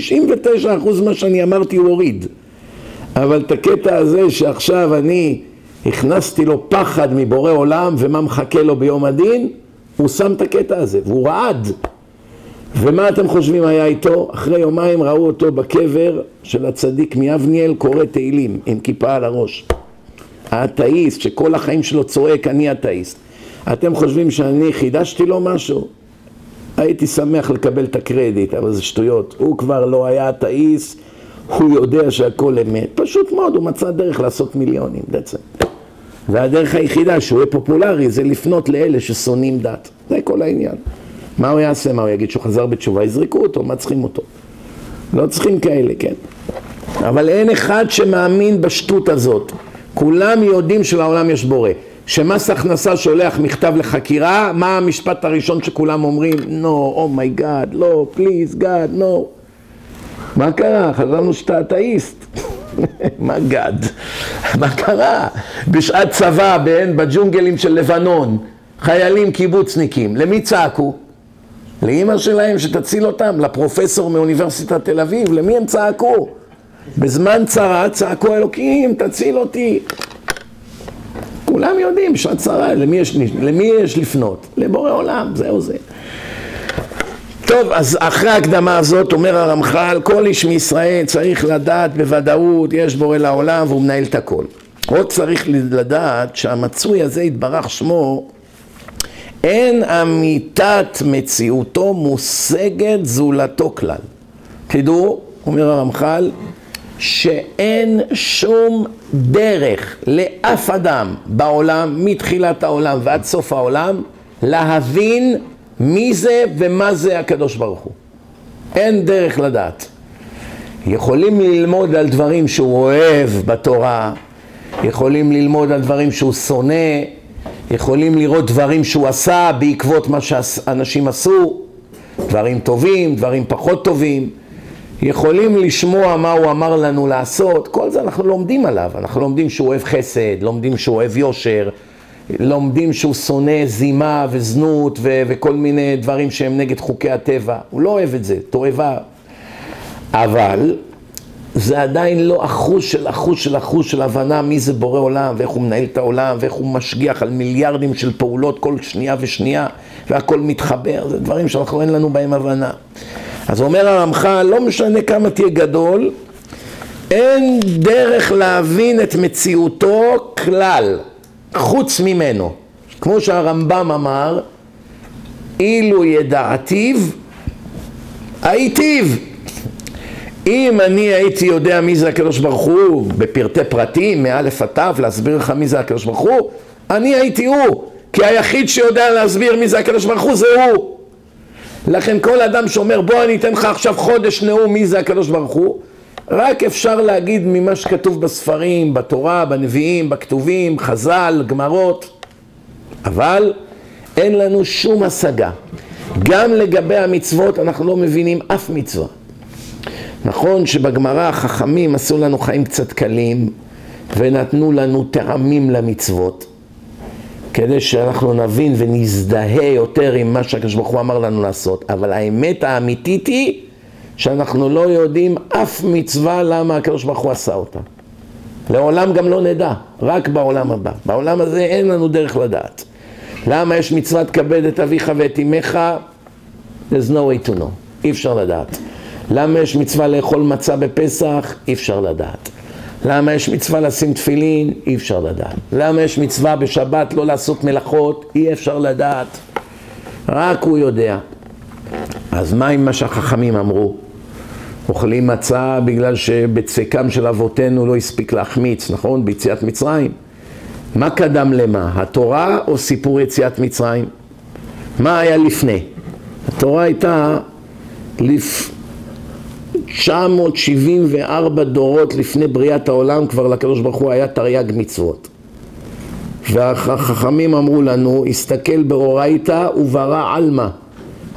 מה שאני אמרתי הוא הוריד. אבל את הקטע הזה שעכשיו אני הכנסתי לו פחד מבורא עולם ומה מחכה לו ביום הדין, הוא שם את הקטע הזה, והוא רעד. ומה אתם חושבים היה איתו? אחרי יומיים ראו אותו בקבר של הצדיק מיבניאל קורא תהילים עם כיפה על הראש. האתאיסט שכל החיים שלו צועק אני אתאיסט. אתם חושבים שאני חידשתי לו משהו? הייתי שמח לקבל את הקרדיט, אבל זה שטויות. הוא כבר לא היה אתאיסט, הוא יודע שהכל אמת. פשוט מאוד, הוא מצא דרך לעשות מיליונים, it. והדרך היחידה שהוא יהיה פופולרי זה לפנות לאלה ששונאים דת. זה כל העניין. מה הוא יעשה? מה הוא יגיד? שהוא חזר בתשובה? יזרקו אותו, מה צריכים אותו? לא צריכים כאלה, כן. אבל אין אחד שמאמין בשטות הזאת. כולם יודעים שלעולם יש בורא. שמס הכנסה שולח מכתב לחקירה, מה המשפט הראשון שכולם אומרים? לא, oh my God, לא, please, God, no. מה קרה? חשבנו שאתה אתאיסט. מה גד? מה קרה? בשעת צבא, בג'ונגלים של לבנון, חיילים קיבוצניקים, למי צעקו? לאימא שלהם שתציל אותם, לפרופסור מאוניברסיטת תל אביב, למי הם צעקו? בזמן צרה צעקו אלוקים, תציל אותי. כולם יודעים, בשעת צרה, למי יש, למי יש לפנות? לבורא עולם, זהו זה. טוב, אז אחרי ההקדמה הזאת אומר הרמח"ל, כל איש מישראל צריך לדעת בוודאות, יש בורא לעולם והוא מנהל את הכל. עוד צריך לדעת שהמצוי הזה יתברך שמו, אין אמיתת מציאותו מושגת זולתו כלל. תדעו, אומר הרמח"ל, שאין שום דרך לאף אדם בעולם, מתחילת העולם ועד סוף העולם, להבין מי זה ומה זה הקדוש ברוך הוא. אין דרך לדעת. יכולים ללמוד על דברים שהוא אוהב בתורה, יכולים ללמוד על דברים שהוא שונא, יכולים לראות דברים שהוא עשה בעקבות מה שאנשים עשו, דברים טובים, דברים פחות טובים, יכולים לשמוע מה הוא אמר לנו לעשות, כל זה אנחנו לומדים עליו, אנחנו לומדים שהוא אוהב חסד, לומדים שהוא אוהב יושר, לומדים שהוא שונא זימה וזנות ו- וכל מיני דברים שהם נגד חוקי הטבע, הוא לא אוהב את זה, תועבה. אבל זה עדיין לא אחוז של אחוז של אחוז של הבנה מי זה בורא עולם ואיך הוא מנהל את העולם ואיך הוא משגיח על מיליארדים של פעולות כל שנייה ושנייה והכל מתחבר, זה דברים שאנחנו אין לנו בהם הבנה. אז אומר הרמח"ל, לא משנה כמה תהיה גדול, אין דרך להבין את מציאותו כלל. חוץ ממנו. כמו שהרמב"ם אמר, אילו ידעתיו, הייתיו. אם אני הייתי יודע מי זה הקדוש ברוך הוא בפרטי פרטים, מאלף עד תו, להסביר לך מי זה הקדוש ברוך הוא, אני הייתי הוא, כי היחיד שיודע להסביר מי זה הקדוש ברוך הוא זה הוא. לכן כל אדם שאומר בוא אני אתן לך עכשיו חודש נאום מי זה הקדוש ברוך הוא, רק אפשר להגיד ממה שכתוב בספרים, בתורה, בנביאים, בכתובים, חז"ל, גמרות, אבל אין לנו שום השגה. גם לגבי המצוות אנחנו לא מבינים אף מצווה. נכון שבגמרא החכמים עשו לנו חיים קצת קלים ונתנו לנו טעמים למצוות כדי שאנחנו נבין ונזדהה יותר עם מה שהקדוש ברוך הוא אמר לנו לעשות אבל האמת האמיתית היא שאנחנו לא יודעים אף מצווה למה הקדוש ברוך הוא עשה אותה. לעולם גם לא נדע, רק בעולם הבא. בעולם הזה אין לנו דרך לדעת. למה יש מצוות כבד את אביך ואת אמך? There's no way to know, אי אפשר לדעת. למה יש מצווה לאכול מצה בפסח? אי אפשר לדעת. למה יש מצווה לשים תפילין? אי אפשר לדעת. למה יש מצווה בשבת לא לעשות מלאכות? אי אפשר לדעת. רק הוא יודע. אז מה עם מה שהחכמים אמרו? אוכלים מצה בגלל שבצקם של אבותינו לא הספיק להחמיץ, נכון? ביציאת מצרים. מה קדם למה? התורה או סיפור יציאת מצרים? מה היה לפני? התורה הייתה לפ... 974 דורות לפני בריאת העולם כבר לקדוש ברוך הוא היה תרי"ג מצוות. והחכמים אמרו לנו, הסתכל באורייתא וברא עלמא.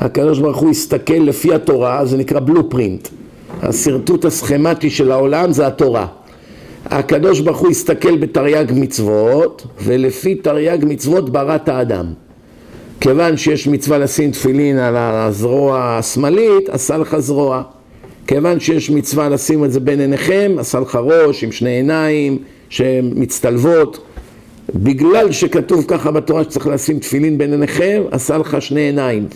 הקדוש ברוך הוא הסתכל לפי התורה, זה נקרא בלופרינט. השרטוט הסכמטי של העולם זה התורה. הקדוש ברוך הוא הסתכל בתרי"ג מצוות, ולפי תרי"ג מצוות ברא את האדם. כיוון שיש מצווה לשים תפילין על הזרוע השמאלית, עשה לך זרוע. כיוון שיש מצווה לשים את זה בין עיניכם, עשה לך ראש עם שני עיניים שמצטלבות. בגלל שכתוב ככה בתורה שצריך לשים תפילין בין עיניכם, עשה לך שני עיניים.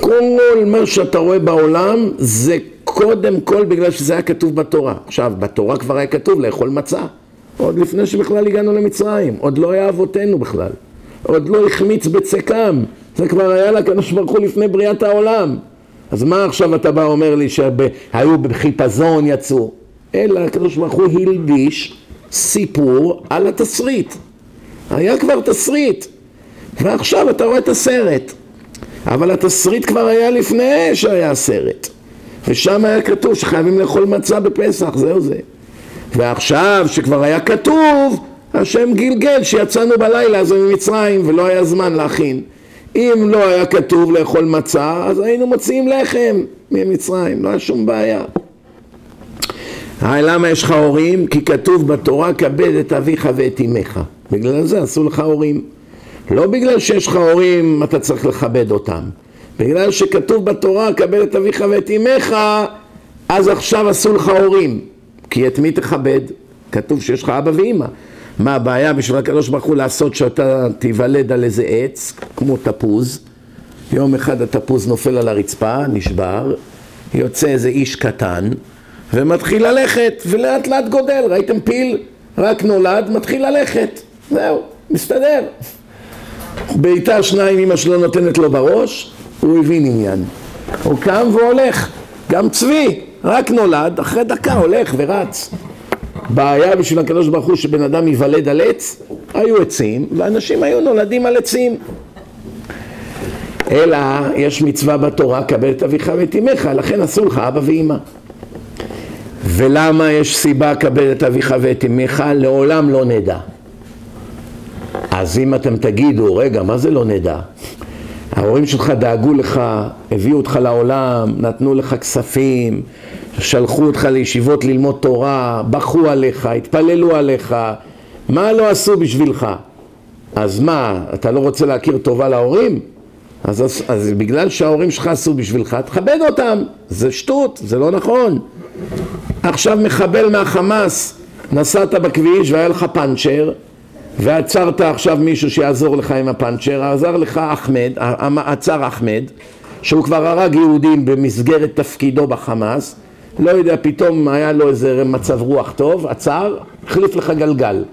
כל מה שאתה רואה בעולם זה קודם כל בגלל שזה היה כתוב בתורה. עכשיו, בתורה כבר היה כתוב לאכול מצה. עוד לפני שבכלל הגענו למצרים, עוד לא היה אבותינו בכלל. עוד לא החמיץ בצקם, זה כבר היה לקדוש ברוך הוא לפני בריאת העולם. אז מה עכשיו אתה בא אומר לי שהיו בחיפזון יצאו? אלא הקדוש ברוך הוא הלביש סיפור על התסריט. היה כבר תסריט, ועכשיו אתה רואה את הסרט. אבל התסריט כבר היה לפני שהיה הסרט. ושם היה כתוב שחייבים לאכול מצה בפסח, זהו זה. ועכשיו שכבר היה כתוב, השם גלגל שיצאנו בלילה הזה ממצרים ולא היה זמן להכין. אם לא היה כתוב לאכול מצה, אז היינו מוציאים לחם ממצרים, לא היה שום בעיה. למה יש לך הורים? כי כתוב בתורה כבד את אביך ואת אמך. בגלל זה עשו לך הורים. לא בגלל שיש לך הורים אתה צריך לכבד אותם. בגלל שכתוב בתורה כבד את אביך ואת אמך, אז עכשיו עשו לך הורים. כי את מי תכבד? כתוב שיש לך אבא ואימא. מה הבעיה בשביל הקדוש ברוך הוא לעשות שאתה תיוולד על איזה עץ, כמו תפוז, יום אחד התפוז נופל על הרצפה, נשבר, יוצא איזה איש קטן, ומתחיל ללכת, ולאט לאט גודל, ראיתם פיל? רק נולד, מתחיל ללכת, זהו, מסתדר. בעיטה שניים אמא שלו נותנת לו בראש, הוא הבין עניין. הוא קם והולך, גם צבי, רק נולד, אחרי דקה הולך ורץ. בעיה בשביל הקדוש ברוך הוא שבן אדם ייוולד על עץ, היו עצים, ואנשים היו נולדים על עצים. אלא יש מצווה בתורה, קבל את אביך ואת אמך, לכן עשו לך אבא ואמא. ולמה יש סיבה קבל את אביך ואת אמך? לעולם לא נדע. אז אם אתם תגידו, רגע, מה זה לא נדע? ההורים שלך דאגו לך, הביאו אותך לעולם, נתנו לך כספים, שלחו אותך לישיבות ללמוד תורה, בכו עליך, התפללו עליך, מה לא עשו בשבילך? אז מה, אתה לא רוצה להכיר טובה להורים? אז, אז, אז בגלל שההורים שלך עשו בשבילך, תכבד אותם, זה שטות, זה לא נכון. עכשיו מחבל מהחמאס, נסעת בכביש והיה לך פאנצ'ר, ועצרת עכשיו מישהו שיעזור לך עם הפאנצ'ר, עזר לך אחמד, עצר אחמד, שהוא כבר הרג יהודים במסגרת תפקידו בחמאס, לא יודע, פתאום היה לו איזה מצב רוח טוב, עצר, החליף לך גלגל.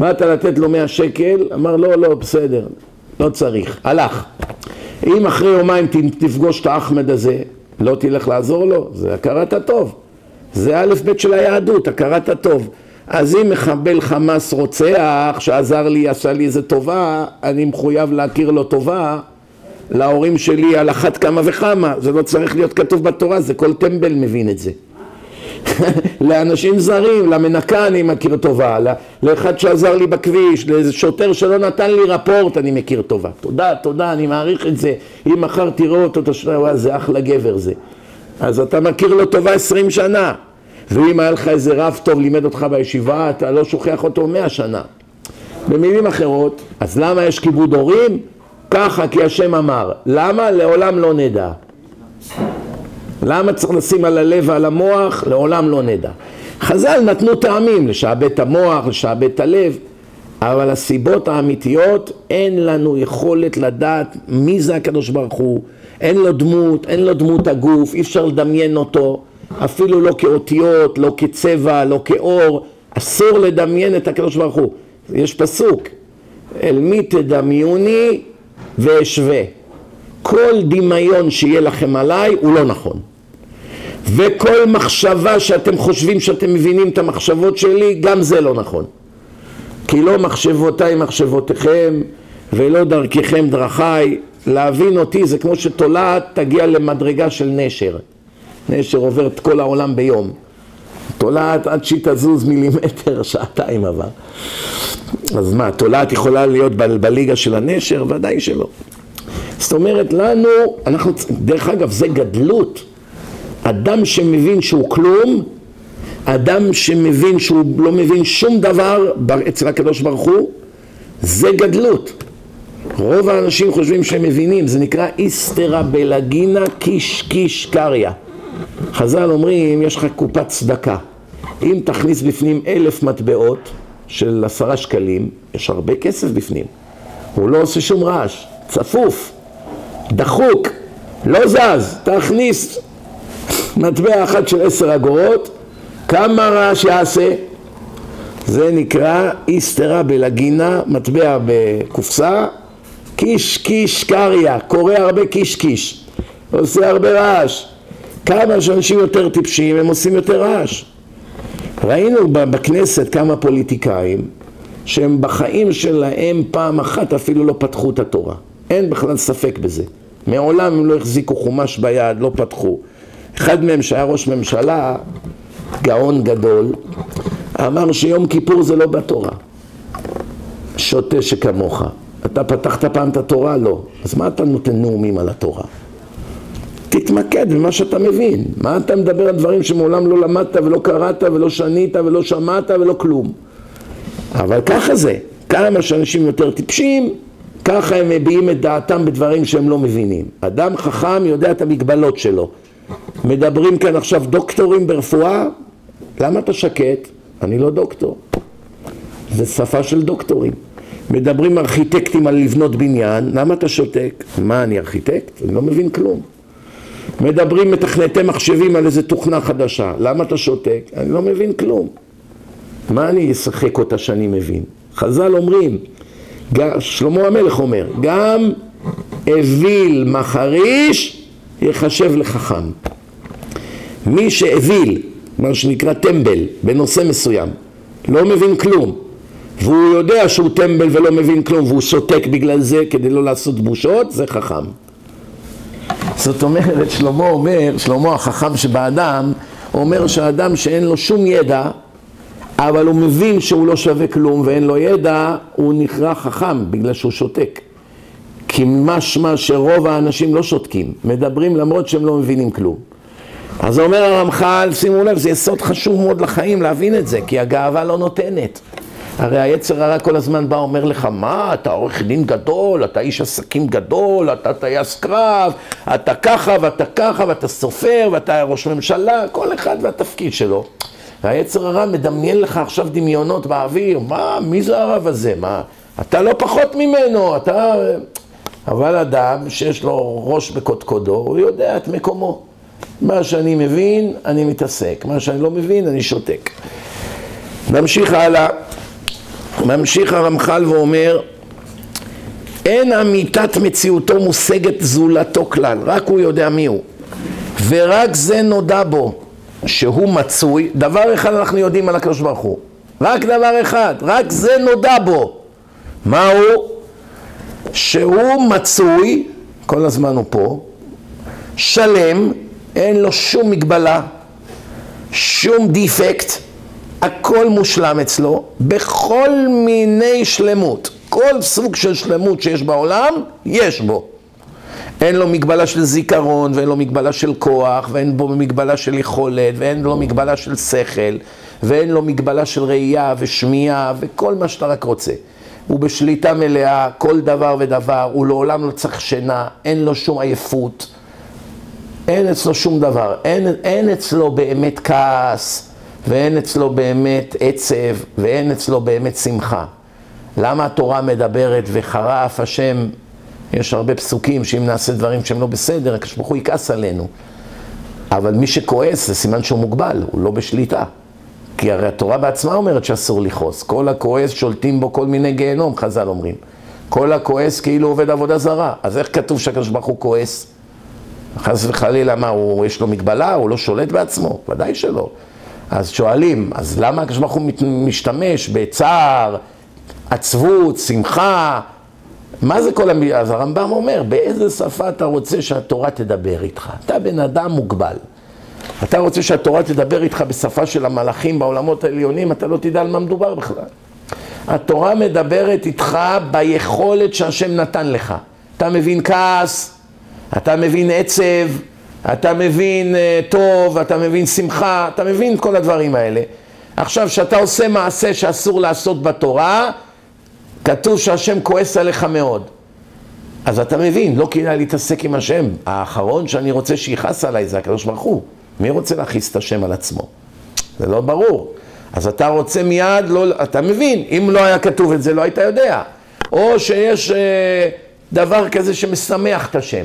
באת לתת לו מאה שקל, אמר לא, לא, בסדר, לא צריך, הלך. אם אחרי יומיים תפגוש את האחמד הזה, לא תלך לעזור לו, זה הכרת הטוב. זה א' ב' של היהדות, הכרת הטוב. אז אם מחבל חמאס רוצח שעזר לי, עשה לי איזה טובה, אני מחויב להכיר לו טובה להורים שלי על אחת כמה וכמה, זה לא צריך להיות כתוב בתורה, זה כל טמבל מבין את זה. לאנשים זרים, למנקה אני מכיר טובה, לאחד שעזר לי בכביש, לאיזה שוטר שלא נתן לי רפורט אני מכיר טובה. תודה, תודה, אני מעריך את זה. אם מחר תראו אותו, תשמע, זה אחלה גבר זה. אז אתה מכיר לו טובה עשרים שנה. ואם היה לך איזה רב טוב לימד אותך בישיבה, אתה לא שוכח אותו מאה שנה. במילים אחרות, אז למה יש כיבוד הורים? ככה כי השם אמר. למה? לעולם לא נדע. למה צריך לשים על הלב ועל המוח? לעולם לא נדע. חז"ל נתנו טעמים לשעבד את המוח, לשעבד את הלב, אבל הסיבות האמיתיות, אין לנו יכולת לדעת מי זה הקדוש ברוך הוא, אין לו דמות, אין לו דמות הגוף, אי אפשר לדמיין אותו, אפילו לא כאותיות, לא כצבע, לא כאור, אסור לדמיין את הקדוש ברוך הוא. יש פסוק, אל מי תדמיוני ואשווה. כל דמיון שיהיה לכם עליי הוא לא נכון. וכל מחשבה שאתם חושבים שאתם מבינים את המחשבות שלי, גם זה לא נכון. כי לא מחשבותיי מחשבותיכם ולא דרככם דרכיי. להבין אותי זה כמו שתולעת תגיע למדרגה של נשר. נשר עובר את כל העולם ביום. תולעת עד שהיא תזוז מילימטר, שעתיים עבר. אז מה, תולעת יכולה להיות בליגה של הנשר? ודאי שלא. זאת אומרת, לנו, אנחנו, דרך אגב, זה גדלות. אדם שמבין שהוא כלום, אדם שמבין שהוא לא מבין שום דבר אצל הקדוש ברוך הוא, זה גדלות. רוב האנשים חושבים שהם מבינים, זה נקרא איסתרא בלגינה קיש קיש קריא. חז"ל אומרים, יש לך קופת צדקה. אם תכניס בפנים אלף מטבעות של עשרה שקלים, יש הרבה כסף בפנים. הוא לא עושה שום רעש, צפוף, דחוק, לא זז, תכניס מטבע אחת של עשר אגורות, כמה רעש יעשה? זה נקרא איסתרה בלגינה, מטבע בקופסה, קיש קיש קריא, קורא הרבה קיש קיש, עושה הרבה רעש. כמה שאנשים יותר טיפשים הם עושים יותר רעש. ראינו בכנסת כמה פוליטיקאים שהם בחיים שלהם פעם אחת אפילו לא פתחו את התורה. אין בכלל ספק בזה. מעולם הם לא החזיקו חומש ביד, לא פתחו. אחד מהם שהיה ראש ממשלה, גאון גדול, אמר שיום כיפור זה לא בתורה. שוטה שכמוך. אתה פתחת פעם את התורה? לא. אז מה אתה נותן נאומים על התורה? תתמקד במה שאתה מבין. מה אתה מדבר על דברים שמעולם לא למדת ולא קראת ולא שנית ולא שמעת ולא כלום. אבל ככה זה. כמה שאנשים יותר טיפשים, ככה הם מביעים את דעתם בדברים שהם לא מבינים. אדם חכם יודע את המגבלות שלו. מדברים כאן עכשיו דוקטורים ברפואה, למה אתה שקט? אני לא דוקטור. זה שפה של דוקטורים. מדברים ארכיטקטים על לבנות בניין, למה אתה שותק? מה, אני ארכיטקט? אני לא מבין כלום. מדברים מתכנתי מחשבים על איזה תוכנה חדשה, למה אתה שותק? אני לא מבין כלום. מה אני אשחק אותה שאני מבין? חז"ל אומרים, שלמה המלך אומר, גם אוויל מחריש יחשב לחכם. מי שאוויל, מה שנקרא טמבל, בנושא מסוים, לא מבין כלום, והוא יודע שהוא טמבל ולא מבין כלום והוא שותק בגלל זה כדי לא לעשות בושות, זה חכם. זאת אומרת, שלמה אומר, שלמה החכם שבאדם, אומר שהאדם שאין לו שום ידע, אבל הוא מבין שהוא לא שווה כלום ואין לו ידע, הוא נקרא חכם בגלל שהוא שותק. כי משמע שרוב האנשים לא שותקים, מדברים למרות שהם לא מבינים כלום. אז אומר הרמח"ל, שימו לב, זה יסוד חשוב מאוד לחיים להבין את זה, כי הגאווה לא נותנת. הרי היצר הרע כל הזמן בא אומר לך, מה, אתה עורך דין גדול, אתה איש עסקים גדול, אתה טייס קרב, אתה ככה ואתה ככה ואתה סופר ואתה ראש ממשלה, כל אחד והתפקיד שלו. והיצר הרע מדמיין לך עכשיו דמיונות באוויר, מה, מי זה הרב הזה, מה, אתה לא פחות ממנו, אתה... אבל אדם שיש לו ראש בקודקודו, הוא יודע את מקומו. מה שאני מבין, אני מתעסק, מה שאני לא מבין, אני שותק. נמשיך הלאה. ממשיך הרמח"ל ואומר אין אמיתת מציאותו מושגת זולתו כלל, רק הוא יודע מי הוא. ורק זה נודע בו שהוא מצוי, דבר אחד אנחנו יודעים על הקדוש ברוך הוא. רק דבר אחד, רק זה נודע בו. מהו? שהוא מצוי, כל הזמן הוא פה, שלם, אין לו שום מגבלה, שום דיפקט הכל מושלם אצלו, בכל מיני שלמות. כל סוג של שלמות שיש בעולם, יש בו. אין לו מגבלה של זיכרון, ואין לו מגבלה של כוח, ואין בו מגבלה של יכולת, ואין לו מגבלה של שכל, ואין לו מגבלה של ראייה ושמיעה, וכל מה שאתה רק רוצה. הוא בשליטה מלאה, כל דבר ודבר, הוא לעולם לא צריך שינה, אין לו שום עייפות, אין אצלו שום דבר, אין, אין אצלו באמת כעס. ואין אצלו באמת עצב, ואין אצלו באמת שמחה. למה התורה מדברת וחרף השם, יש הרבה פסוקים שאם נעשה דברים שהם לא בסדר, הקדוש ברוך הוא יכעס עלינו. אבל מי שכועס זה סימן שהוא מוגבל, הוא לא בשליטה. כי הרי התורה בעצמה אומרת שאסור לכעוס. כל הכועס שולטים בו כל מיני גיהנום, חז"ל אומרים. כל הכועס כאילו עובד עבודה זרה. אז איך כתוב שהקדוש ברוך הוא כועס? חס וחלילה, מה, הוא, יש לו מגבלה? הוא לא שולט בעצמו? ודאי שלא. אז שואלים, אז למה הקדוש ברוך הוא משתמש בצער, עצבות, שמחה? מה זה כל המילה? אז הרמב"ם אומר, באיזה שפה אתה רוצה שהתורה תדבר איתך? אתה בן אדם מוגבל. אתה רוצה שהתורה תדבר איתך בשפה של המלאכים בעולמות העליונים, אתה לא תדע על מה מדובר בכלל. התורה מדברת איתך ביכולת שהשם נתן לך. אתה מבין כעס, אתה מבין עצב, אתה מבין אה, טוב, אתה מבין שמחה, אתה מבין כל הדברים האלה. עכשיו, כשאתה עושה מעשה שאסור לעשות בתורה, כתוב שהשם כועס עליך מאוד. אז אתה מבין, לא כדאי להתעסק עם השם. האחרון שאני רוצה שיכעס עליי זה הקדוש ברוך הוא. מי רוצה להכעיס את השם על עצמו? זה לא ברור. אז אתה רוצה מיד, לא, אתה מבין, אם לא היה כתוב את זה, לא היית יודע. או שיש אה, דבר כזה שמשמח את השם,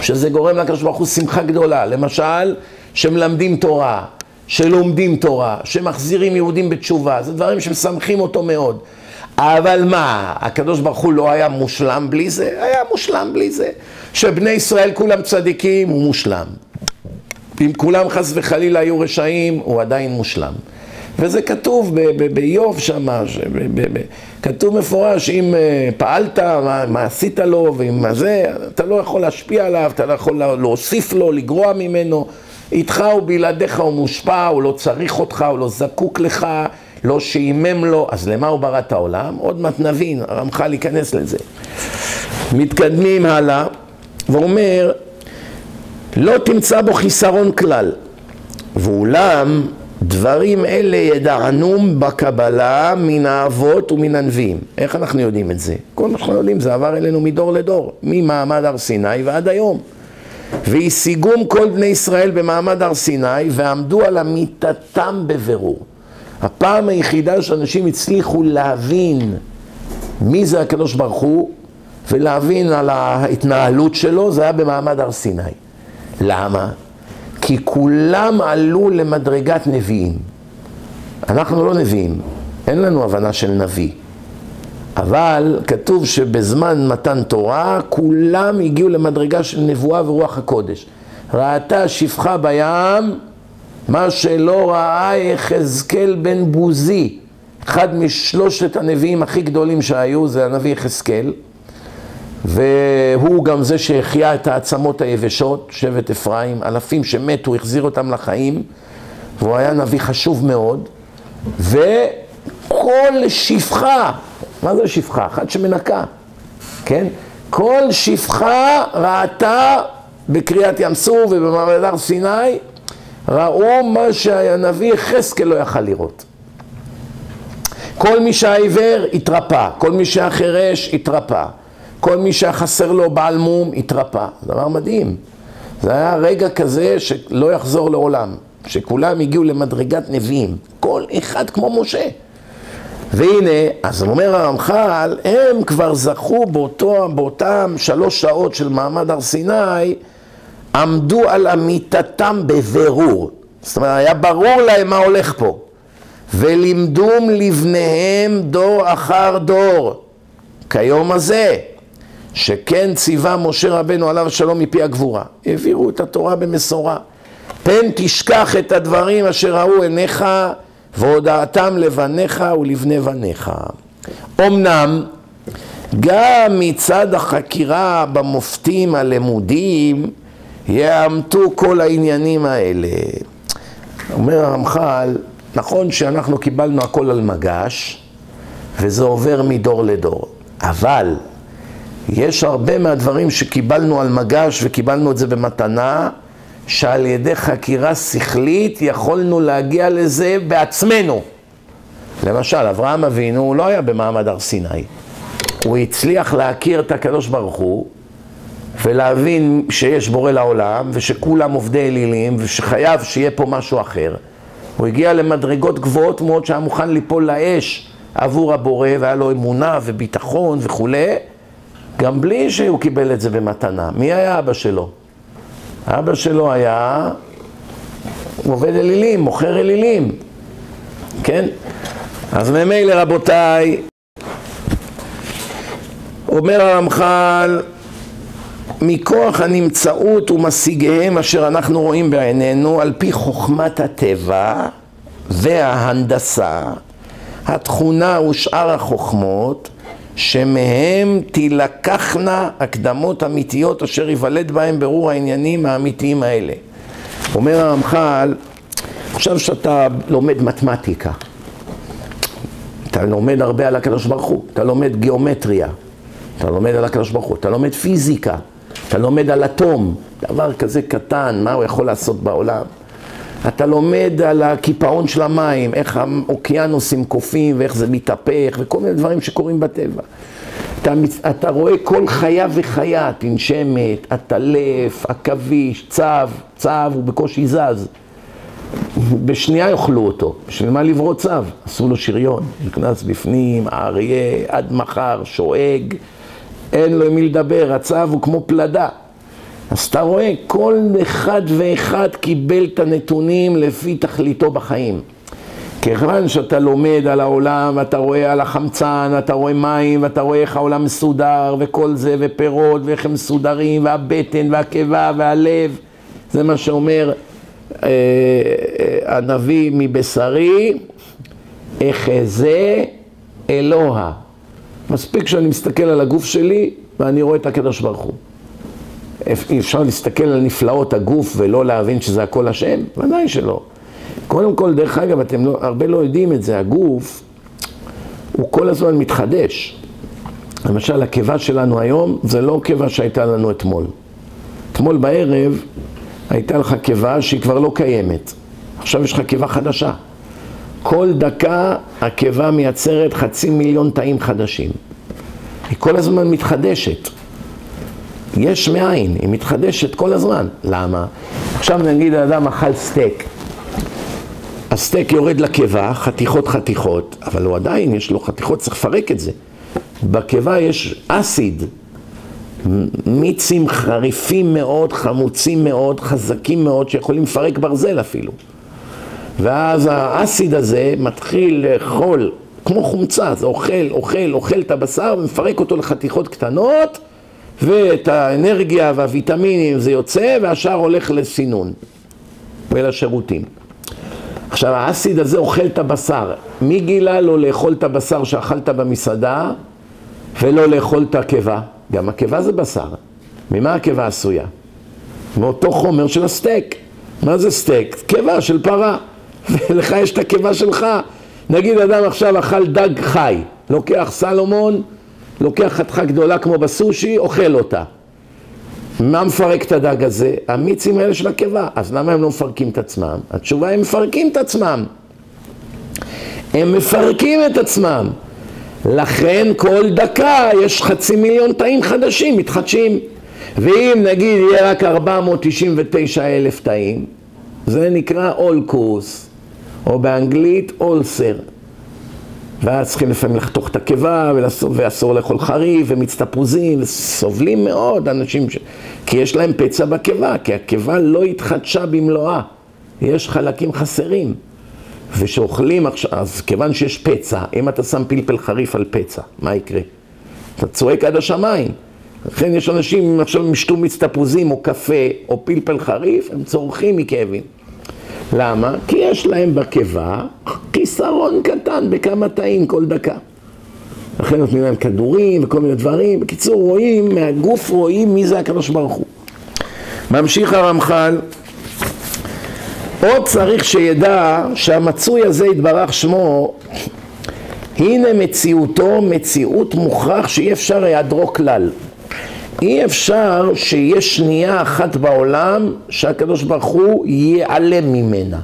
שזה גורם לקדוש ברוך הוא שמחה גדולה. למשל, שמלמדים תורה, שלומדים תורה, שמחזירים יהודים בתשובה, זה דברים שמשמחים אותו מאוד. אבל מה, הקדוש ברוך הוא לא היה מושלם בלי זה? היה מושלם בלי זה. שבני ישראל כולם צדיקים, הוא מושלם. אם כולם חס וחלילה היו רשעים, הוא עדיין מושלם. וזה כתוב באיוב שם, כתוב מפורש, אם אה, פעלת, מה, מה עשית לו, ועם זה, אתה לא יכול להשפיע עליו, אתה לא יכול להוסיף לו, לגרוע ממנו. איתך ובלעדיך הוא מושפע, הוא לא צריך אותך, הוא לא זקוק לך, לא שימם לו, אז למה הוא ברא את העולם? עוד מעט נבין, הרמח"ל ייכנס לזה. מתקדמים הלאה, ואומר, לא תמצא בו חיסרון כלל, ואולם דברים אלה ידענום בקבלה מן האבות ומן הנביאים. איך אנחנו יודעים את זה? כל מה שאנחנו יודעים זה עבר אלינו מדור לדור, ממעמד הר סיני ועד היום. והשיגום כל בני ישראל במעמד הר סיני ועמדו על אמיתתם בבירור. הפעם היחידה שאנשים הצליחו להבין מי זה הקדוש ברוך הוא ולהבין על ההתנהלות שלו, זה היה במעמד הר סיני. למה? כי כולם עלו למדרגת נביאים. אנחנו לא נביאים, אין לנו הבנה של נביא. אבל כתוב שבזמן מתן תורה כולם הגיעו למדרגה של נבואה ורוח הקודש. ראתה שפחה בים מה שלא ראה יחזקאל בן בוזי, אחד משלושת הנביאים הכי גדולים שהיו, זה הנביא יחזקאל, והוא גם זה שהחיה את העצמות היבשות, שבט אפרים, אלפים שמתו, החזיר אותם לחיים, והוא היה נביא חשוב מאוד, וכל שפחה, מה זה שפחה? אחת שמנקה, כן? כל שפחה ראתה בקריאת ים סוף ובמעמד הר סיני ראו מה שהנביא יחזקאל לא יכל לראות. כל מי שהעיוור התרפא, כל מי שהחירש התרפא, כל מי שהחסר לו בעל מום התרפא. דבר מדהים. זה היה רגע כזה שלא יחזור לעולם, שכולם הגיעו למדרגת נביאים, כל אחד כמו משה. והנה, אז אומר הרמח"ל, הם כבר זכו באותו, באותם שלוש שעות של מעמד הר סיני עמדו על אמיתתם בבירור. זאת אומרת, היה ברור להם מה הולך פה. ולימדום לבניהם דור אחר דור, כיום הזה, שכן ציווה משה רבנו עליו השלום מפי הגבורה. העבירו את התורה במשורה. פן תשכח את הדברים אשר ראו עיניך והודעתם לבניך ולבני בניך. אמנם גם מצד החקירה במופתים הלימודים יאמתו כל העניינים האלה. אומר הרמח"ל, נכון שאנחנו קיבלנו הכל על מגש, וזה עובר מדור לדור, אבל יש הרבה מהדברים שקיבלנו על מגש וקיבלנו את זה במתנה, שעל ידי חקירה שכלית יכולנו להגיע לזה בעצמנו. למשל, אברהם אבינו הוא לא היה במעמד הר סיני. הוא הצליח להכיר את הקדוש ברוך הוא ולהבין שיש בורא לעולם ושכולם עובדי אלילים ושחייב שיהיה פה משהו אחר. הוא הגיע למדרגות גבוהות מאוד שהיה מוכן ליפול לאש עבור הבורא והיה לו אמונה וביטחון וכולי, גם בלי שהוא קיבל את זה במתנה. מי היה אבא שלו? אבא שלו היה עובד אלילים, מוכר אלילים, כן? אז ממילא רבותיי, אומר הרמח"ל מכוח הנמצאות ומשיגיהם אשר אנחנו רואים בעינינו על פי חוכמת הטבע וההנדסה, התכונה ושאר החוכמות שמהם תילקחנה הקדמות אמיתיות אשר ייוולד בהם ברור העניינים האמיתיים האלה. אומר הרמח"ל, עכשיו שאתה לומד מתמטיקה, אתה לומד הרבה על הקדוש ברוך הוא, אתה לומד גיאומטריה, אתה לומד על הקדוש ברוך הוא, אתה לומד פיזיקה, אתה לומד על אטום, דבר כזה קטן, מה הוא יכול לעשות בעולם. אתה לומד על הקיפאון של המים, איך האוקיינוסים קופאים ואיך זה מתהפך וכל מיני דברים שקורים בטבע. אתה, אתה רואה כל חיה וחיה, תנשמת, הטלף, עכביש, צב, צב הוא בקושי זז. בשנייה יאכלו אותו, בשביל מה לברוא צב? עשו לו שריון, נכנס בפנים, האריה, עד מחר, שואג, אין לו עם מי לדבר, הצב הוא כמו פלדה. אז אתה רואה, כל אחד ואחד קיבל את הנתונים לפי תכליתו בחיים. כיוון שאתה לומד על העולם, אתה רואה על החמצן, אתה רואה מים, ואתה רואה איך העולם מסודר, וכל זה, ופירות, ואיך הם מסודרים, והבטן, והקיבה, והלב, זה מה שאומר אה, אה, הנביא מבשרי, אחזה אלוה. מספיק שאני מסתכל על הגוף שלי, ואני רואה את הקדוש ברוך הוא. אפשר להסתכל על נפלאות הגוף ולא להבין שזה הכל השם? ודאי שלא. קודם כל, דרך אגב, אתם לא, הרבה לא יודעים את זה, הגוף הוא כל הזמן מתחדש. למשל, הקיבה שלנו היום זה לא קיבה שהייתה לנו אתמול. אתמול בערב הייתה לך קיבה שהיא כבר לא קיימת. עכשיו יש לך קיבה חדשה. כל דקה הקיבה מייצרת חצי מיליון תאים חדשים. היא כל הזמן מתחדשת. יש מאין, היא מתחדשת כל הזמן. למה? עכשיו נגיד האדם אכל סטייק. הסטייק יורד לקיבה, חתיכות חתיכות, אבל הוא עדיין, יש לו חתיכות, צריך לפרק את זה. בקיבה יש אסיד, מיצים חריפים מאוד, חמוצים מאוד, חזקים מאוד, שיכולים לפרק ברזל אפילו. ואז האסיד הזה מתחיל לאכול, כמו חומצה, זה אוכל, אוכל, אוכל את הבשר ומפרק אותו לחתיכות קטנות, ואת האנרגיה והוויטמינים זה יוצא, והשאר הולך לסינון ולשירותים. עכשיו, האסיד הזה אוכל את הבשר. מי גילה לו לאכול את הבשר שאכלת במסעדה ולא לאכול את הקיבה? גם הקיבה זה בשר. ממה הקיבה עשויה? מאותו חומר של הסטייק. מה זה סטייק? קיבה של פרה. ולך יש את הקיבה שלך. נגיד אדם עכשיו אכל דג חי, לוקח סלומון, לוקח חתיכה גדולה כמו בסושי, אוכל אותה. מה מפרק את הדג הזה? המיצים האלה של הקיבה. אז למה הם לא מפרקים את עצמם? התשובה, הם מפרקים את עצמם. הם מפרקים את עצמם. לכן כל דקה יש חצי מיליון תאים חדשים, מתחדשים. ואם נגיד יהיה רק 499 אלף תאים, זה נקרא אול קורס, או באנגלית אולסר. ואז צריכים לפעמים לחתוך את הקיבה, ואסור לאכול חריף, ומיץ תפוזים, וסובלים מאוד אנשים, ש... כי יש להם פצע בקיבה, כי הקיבה לא התחדשה במלואה, יש חלקים חסרים. ושאוכלים עכשיו, אז כיוון שיש פצע, אם אתה שם פלפל חריף על פצע, מה יקרה? אתה צועק עד השמיים. לכן יש אנשים, עכשיו הם ישתו מיץ תפוזים או קפה או פלפל חריף, הם צורכים מכאבים. למה? כי יש להם בקיבה חיסרון קטן בכמה תאים כל דקה. לכן נותנים להם כדורים וכל מיני דברים. בקיצור, רואים, מהגוף רואים מי זה הקדוש ברוך הוא. ממשיך הרמח"ל, עוד צריך שידע שהמצוי הזה יתברך שמו, הנה מציאותו מציאות מוכרח שאי אפשר היעדרו כלל. אי אפשר שיהיה שנייה אחת בעולם שהקדוש ברוך הוא ייעלם ממנה.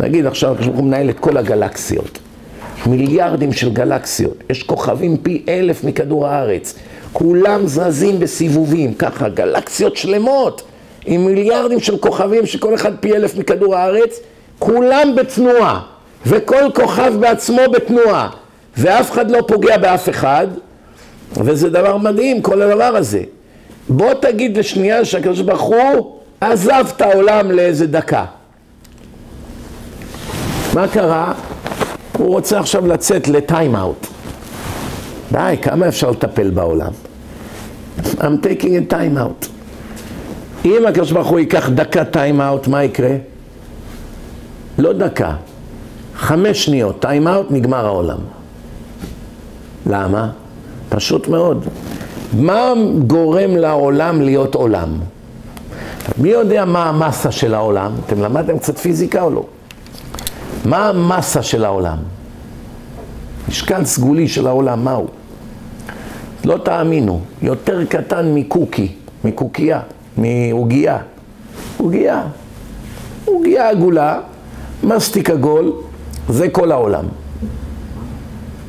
נגיד עכשיו הקדוש ברוך הוא מנהל את כל הגלקסיות. מיליארדים של גלקסיות. יש כוכבים פי אלף מכדור הארץ. כולם זזים בסיבובים, ככה, גלקסיות שלמות, עם מיליארדים של כוכבים שכל אחד פי אלף מכדור הארץ, כולם בתנועה, וכל כוכב בעצמו בתנועה, ואף אחד לא פוגע באף אחד, וזה דבר מדהים, כל הדבר הזה. בוא תגיד לשנייה שהקדוש ברוך הוא עזב את העולם לאיזה דקה. מה קרה? הוא רוצה עכשיו לצאת ל time out. די, כמה אפשר לטפל בעולם? I'm taking a time out. אם הקדוש ברוך הוא ייקח דקה time out, מה יקרה? לא דקה, חמש שניות, time out, נגמר העולם. למה? פשוט מאוד. מה גורם לעולם להיות עולם? מי יודע מה המסה של העולם? אתם למדתם קצת פיזיקה או לא? מה המסה של העולם? משקל סגולי של העולם, מהו? לא תאמינו, יותר קטן מקוקי. מקוקייה, מעוגייה. עוגייה. עוגייה עגולה, מסטיק עגול, זה כל העולם.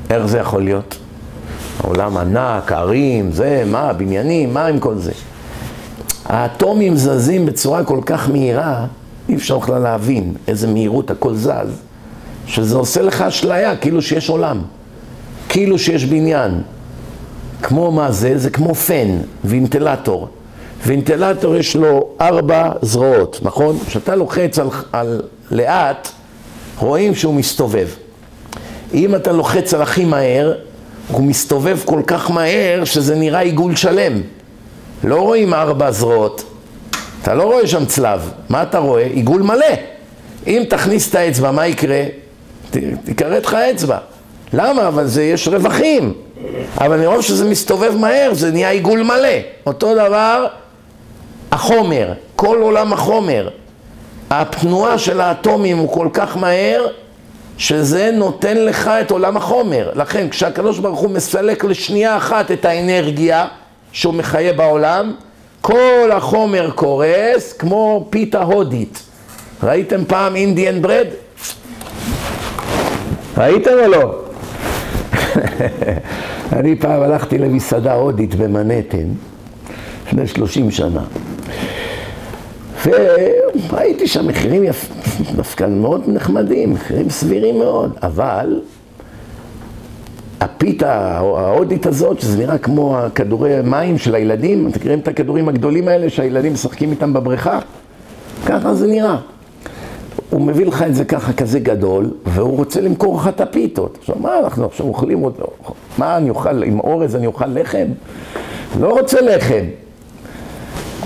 איך זה יכול להיות? העולם ענק, ערים, זה, מה, בניינים, מה עם כל זה? האטומים זזים בצורה כל כך מהירה, אי אפשר בכלל להבין איזה מהירות הכל זז, שזה עושה לך אשליה, כאילו שיש עולם, כאילו שיש בניין. כמו מה זה? זה כמו פן, וינטלטור. וינטלטור יש לו ארבע זרועות, נכון? כשאתה לוחץ על, על לאט, רואים שהוא מסתובב. אם אתה לוחץ על הכי מהר, הוא מסתובב כל כך מהר שזה נראה עיגול שלם. לא רואים ארבע זרועות, אתה לא רואה שם צלב, מה אתה רואה? עיגול מלא. אם תכניס את האצבע, מה יקרה? תקראת לך אצבע. למה? אבל זה, יש רווחים. אבל מרוב שזה מסתובב מהר, זה נהיה עיגול מלא. אותו דבר, החומר, כל עולם החומר. התנועה של האטומים הוא כל כך מהר, שזה נותן לך את עולם החומר. לכן, כשהקדוש ברוך הוא מסלק לשנייה אחת את האנרגיה שהוא מחיה בעולם, כל החומר קורס כמו פיתה הודית. ראיתם פעם אינדיאן ברד? ראיתם או לא? אני פעם הלכתי למסעדה הודית במנהטן, לפני שלושים שנה. וראיתי שם מחירים יפ... דווקא מאוד נחמדים, מחירים סבירים מאוד, אבל הפיתה ההודית הזאת, שזה נראה כמו הכדורי מים של הילדים, אתם מכירים את הכדורים הגדולים האלה שהילדים משחקים איתם בבריכה? ככה זה נראה. הוא מביא לך את זה ככה כזה גדול, והוא רוצה למכור לך את הפיתות. עכשיו, מה אנחנו עכשיו אוכלים אותו? מה אני אוכל, עם אורז אני אוכל לחם? לא רוצה לחם.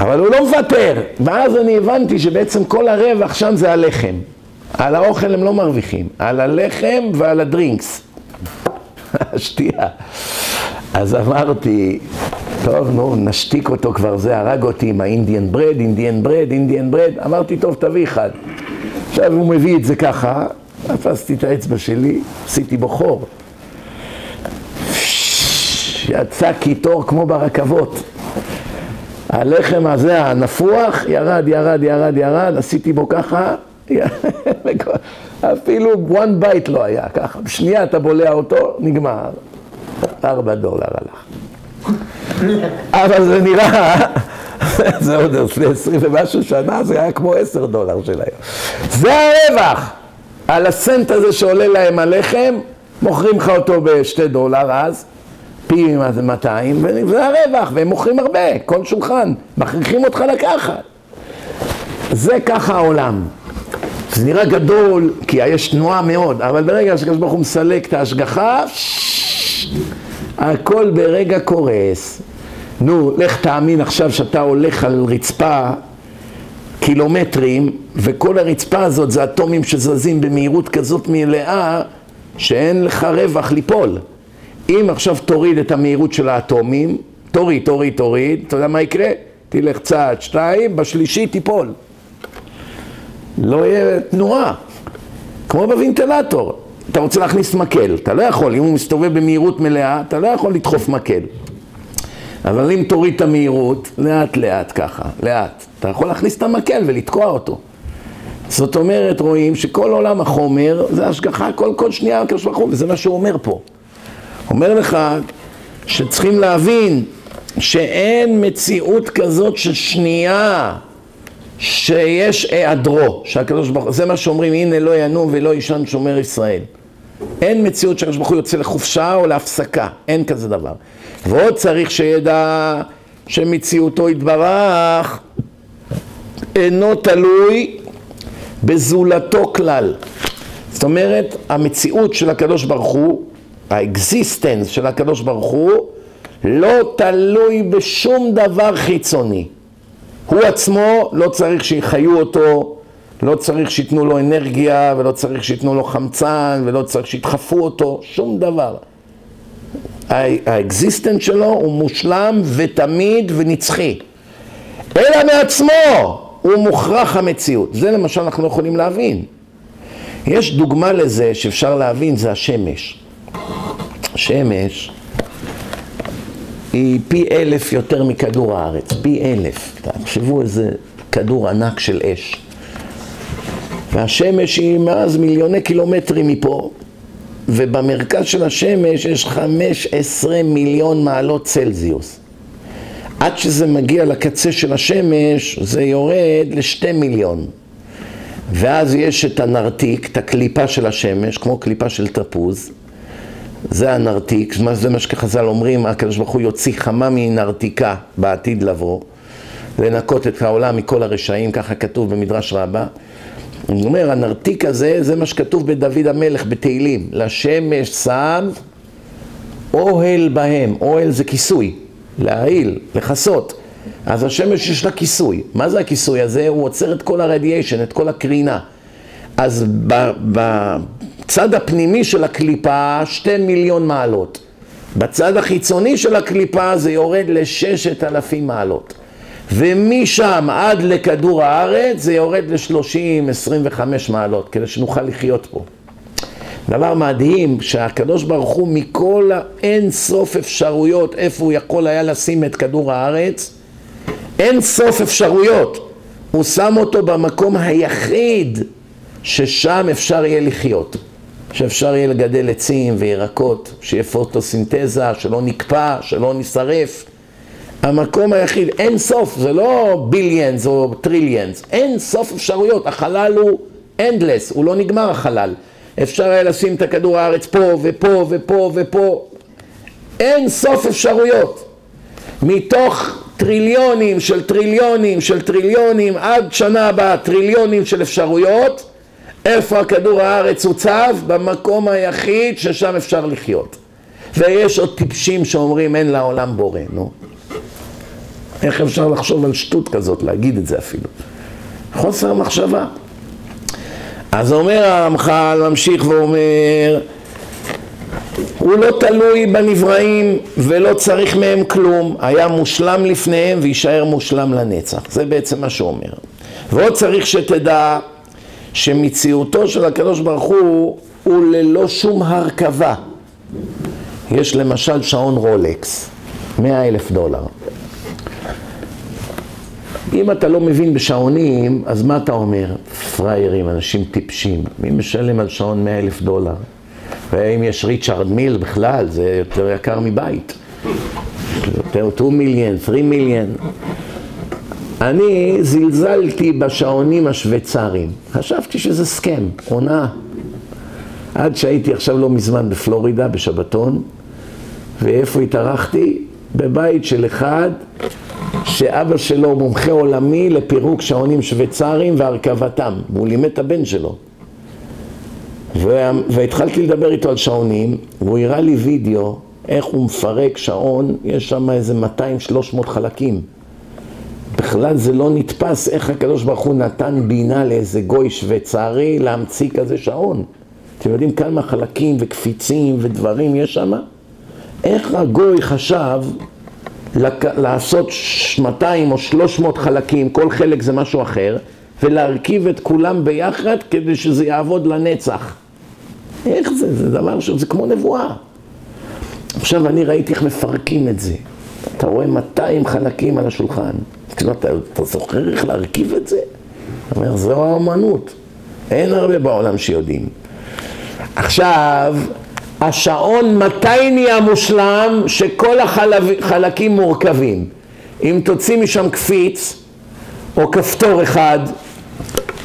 אבל הוא לא מוותר. ואז אני הבנתי שבעצם כל הרווח שם זה הלחם. על האוכל הם לא מרוויחים, על הלחם ועל ה drinks. השתייה. אז אמרתי, טוב, נו, נשתיק אותו כבר, זה הרג אותי עם ה Indian bread, Indian bread, Indian bread. אמרתי, טוב, תביא אחד. עכשיו הוא מביא את זה ככה, תפסתי את האצבע שלי, עשיתי בו חור. יצא קיטור כמו ברכבות. הלחם הזה, הנפוח, ירד, ירד, ירד, ירד, עשיתי בו ככה, אפילו one bite לא היה, ככה, בשנייה אתה בולע אותו, נגמר. ארבע דולר הלך. אבל זה נראה, זה עוד לפני עשרים ומשהו שנה, זה היה כמו עשר דולר של היום. זה הרווח! על הסנט הזה שעולה להם הלחם, מוכרים לך אותו בשתי דולר אז, פי 200, וזה הרווח, והם מוכרים הרבה, כל שולחן, מכריחים אותך לקחת. זה ככה העולם. זה נראה גדול, כי יש תנועה מאוד, אבל ברגע שקדוש ברוך הוא מסלק את ההשגחה, הכל ברגע קורס. נו, לך תאמין עכשיו שאתה הולך על רצפה קילומטרים, וכל הרצפה הזאת זה אטומים שזזים במהירות כזאת מלאה, שאין לך רווח ליפול. אם עכשיו תוריד את המהירות של האטומים, תוריד, תוריד, תוריד, אתה יודע מה יקרה? תלך צעד, שתיים, בשלישי תיפול. לא יהיה תנועה, כמו בוונטלטור. אתה רוצה להכניס מקל, אתה לא יכול, אם הוא מסתובב במהירות מלאה, אתה לא יכול לדחוף מקל. אבל אם תוריד את המהירות, לאט לאט ככה, לאט, אתה יכול להכניס את המקל ולתקוע אותו. זאת אומרת, רואים שכל עולם החומר זה השגחה כל כל שנייה וזה מה שהוא אומר פה. אומר לך שצריכים להבין שאין מציאות כזאת של שנייה שיש היעדרו, שהקדוש ברוך הוא, זה מה שאומרים, הנה לא ינום ולא יישן שומר ישראל. אין מציאות שהקדוש ברוך הוא יוצא לחופשה או להפסקה, אין כזה דבר. ועוד צריך שידע שמציאותו יתברך אינו תלוי בזולתו כלל. זאת אומרת, המציאות של הקדוש ברוך הוא, ה existence של הקדוש ברוך הוא, לא תלוי בשום דבר חיצוני. הוא עצמו לא צריך שיחיו אותו, לא צריך שייתנו לו אנרגיה, ולא צריך שייתנו לו חמצן, ולא צריך שידחפו אותו, שום דבר. ה existence שלו הוא מושלם ותמיד ונצחי. אלא מעצמו הוא מוכרח המציאות. זה למשל אנחנו יכולים להבין. יש דוגמה לזה שאפשר להבין, זה השמש. שמש, היא פי אלף יותר מכדור הארץ, פי אלף. תחשבו איזה כדור ענק של אש. והשמש היא מאז מיליוני קילומטרים מפה, ובמרכז של השמש יש 15 מיליון מעלות צלזיוס. עד שזה מגיע לקצה של השמש זה יורד לשתי מיליון. ואז יש את הנרתיק, את הקליפה של השמש, כמו קליפה של תפוז. זה הנרתיק, זה מה שחז"ל אומרים, הקדוש ברוך הוא יוציא חמה מנרתיקה בעתיד לבוא, לנקות את העולם מכל הרשעים, ככה כתוב במדרש רבה. הוא אומר, הנרתיק הזה, זה מה שכתוב בדוד המלך בתהילים, לשמש שם אוהל בהם, אוהל זה כיסוי, להעיל, לכסות. אז השמש יש לה כיסוי. מה זה הכיסוי הזה? הוא עוצר את כל הרדיאשן, את כל הקרינה. אז בצד הפנימי של הקליפה, שתי מיליון מעלות. בצד החיצוני של הקליפה זה יורד לששת אלפים מעלות. ומשם עד לכדור הארץ זה יורד ל-30-25 מעלות, כדי שנוכל לחיות פה. דבר מדהים, שהקדוש ברוך הוא מכל האין סוף אפשרויות איפה הוא יכול היה לשים את כדור הארץ, אין סוף אפשרויות. הוא שם אותו במקום היחיד ששם אפשר יהיה לחיות. שאפשר יהיה לגדל עצים וירקות, שיהיה פוטוסינתזה, שלא נקפא, שלא נשרף. המקום היחיד, אין סוף, זה לא ביליאנס או טריליאנס, אין סוף אפשרויות, החלל הוא endless, הוא לא נגמר החלל. אפשר היה לשים את הכדור הארץ פה ופה ופה ופה, אין סוף אפשרויות. מתוך טריליונים של טריליונים של טריליונים עד שנה הבאה טריליונים של אפשרויות איפה הכדור הארץ הוצב? במקום היחיד ששם אפשר לחיות. ויש עוד טיפשים שאומרים אין לעולם בורא, נו איך אפשר לחשוב על שטות כזאת, להגיד את זה אפילו? חוסר מחשבה. אז אומר הרמח"ל, ממשיך ואומר הוא לא תלוי בנבראים ולא צריך מהם כלום, היה מושלם לפניהם ויישאר מושלם לנצח, זה בעצם מה שהוא אומר. ועוד צריך שתדע שמציאותו של הקדוש ברוך הוא הוא ללא שום הרכבה. יש למשל שעון רולקס, מאה אלף דולר. אם אתה לא מבין בשעונים, אז מה אתה אומר? פראיירים, אנשים טיפשים. מי משלם על שעון מאה אלף דולר? ואם יש ריצ'רד מיל בכלל, זה יותר יקר מבית. יותר 2 מיליון, 3 מיליון. אני זלזלתי בשעונים השוויצריים. חשבתי שזה סכם, עונה. עד שהייתי עכשיו לא מזמן בפלורידה, בשבתון, ואיפה התארחתי? בבית של אחד שאבא שלו מומחה עולמי לפירוק שעונים שוויצריים והרכבתם, והוא לימד את הבן שלו. והתחלתי לדבר איתו על שעונים, והוא הראה לי וידאו איך הוא מפרק שעון, יש שם איזה 200-300 חלקים. בכלל זה לא נתפס איך הקדוש ברוך הוא נתן בינה לאיזה גוי שוויצרי להמציא כזה שעון. אתם יודעים כמה חלקים וקפיצים ודברים יש שם? איך הגוי חשב. לעשות 200 או 300 חלקים, כל חלק זה משהו אחר, ולהרכיב את כולם ביחד כדי שזה יעבוד לנצח. איך זה? זה דבר ש... זה כמו נבואה. עכשיו אני ראיתי איך מפרקים את זה. אתה רואה 200 חלקים על השולחן. כאילו, אתה, אתה זוכר איך להרכיב את זה? אתה אומר, זו האמנות. אין הרבה בעולם שיודעים. עכשיו, השעון מתי נהיה מושלם? שכל החלקים מורכבים. אם תוציא משם קפיץ, או כפתור אחד,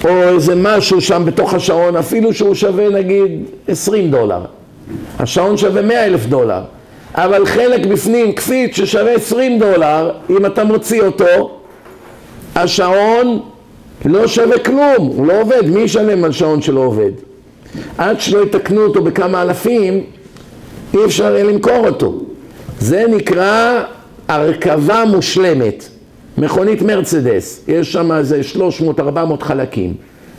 או איזה משהו שם בתוך השעון, אפילו שהוא שווה נגיד 20 דולר. השעון שווה 100 אלף דולר, אבל חלק בפנים, קפיץ ששווה 20 דולר, אם אתה מוציא אותו, השעון לא שווה כלום, הוא לא עובד, מי ישלם על שעון שלא עובד? עד שלא יתקנו אותו בכמה אלפים, אי אפשר יהיה למכור אותו. זה נקרא הרכבה מושלמת. מכונית מרצדס, יש שם איזה 300-400 חלקים.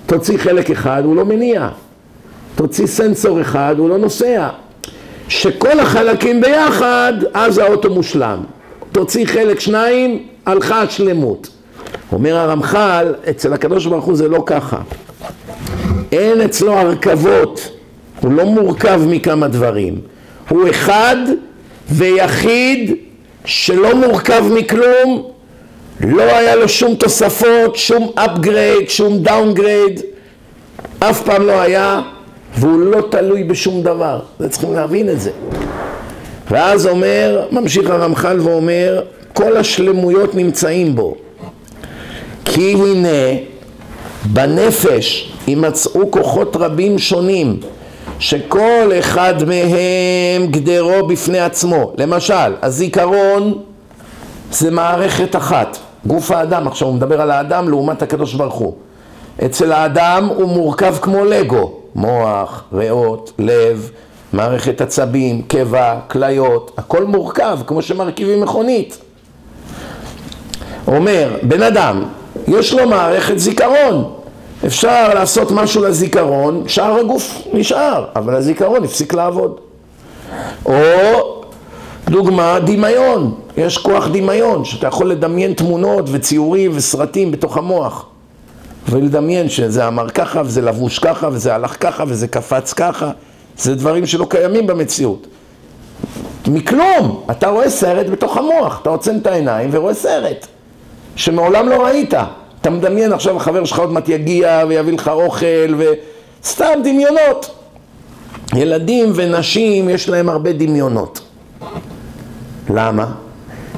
תוציא חלק אחד, הוא לא מניע. תוציא סנסור אחד, הוא לא נוסע. שכל החלקים ביחד, אז האוטו מושלם. תוציא חלק שניים, הלכה השלמות. אומר הרמח"ל, אצל הקדוש ברוך הוא זה לא ככה. אין אצלו הרכבות, הוא לא מורכב מכמה דברים. הוא אחד ויחיד שלא מורכב מכלום, לא היה לו שום תוספות, שום upgrade, שום downgrade, אף פעם לא היה, והוא לא תלוי בשום דבר. זה צריכים להבין את זה. ואז אומר, ממשיך הרמח"ל ואומר, כל השלמויות נמצאים בו. כי הנה, בנפש יימצאו כוחות רבים שונים, שכל אחד מהם גדרו בפני עצמו. למשל, הזיכרון זה מערכת אחת, גוף האדם, עכשיו הוא מדבר על האדם לעומת הקדוש ברוך הוא. אצל האדם הוא מורכב כמו לגו, מוח, ריאות, לב, מערכת עצבים, קיבה, כליות, הכל מורכב, כמו שמרכיבים מכונית. אומר, בן אדם, יש לו מערכת זיכרון, אפשר לעשות משהו לזיכרון, שאר הגוף נשאר, אבל הזיכרון הפסיק לעבוד. או דוגמה, דמיון, יש כוח דמיון, שאתה יכול לדמיין תמונות וציורים וסרטים בתוך המוח. ולדמיין שזה אמר ככה, וזה לבוש ככה, וזה הלך ככה, וזה קפץ ככה. זה דברים שלא קיימים במציאות. מכלום, אתה רואה סרט בתוך המוח, אתה עוצם את העיניים ורואה סרט שמעולם לא ראית. אתה מדמיין עכשיו החבר שלך עוד מעט יגיע ויביא לך אוכל וסתם דמיונות. ילדים ונשים יש להם הרבה דמיונות. למה?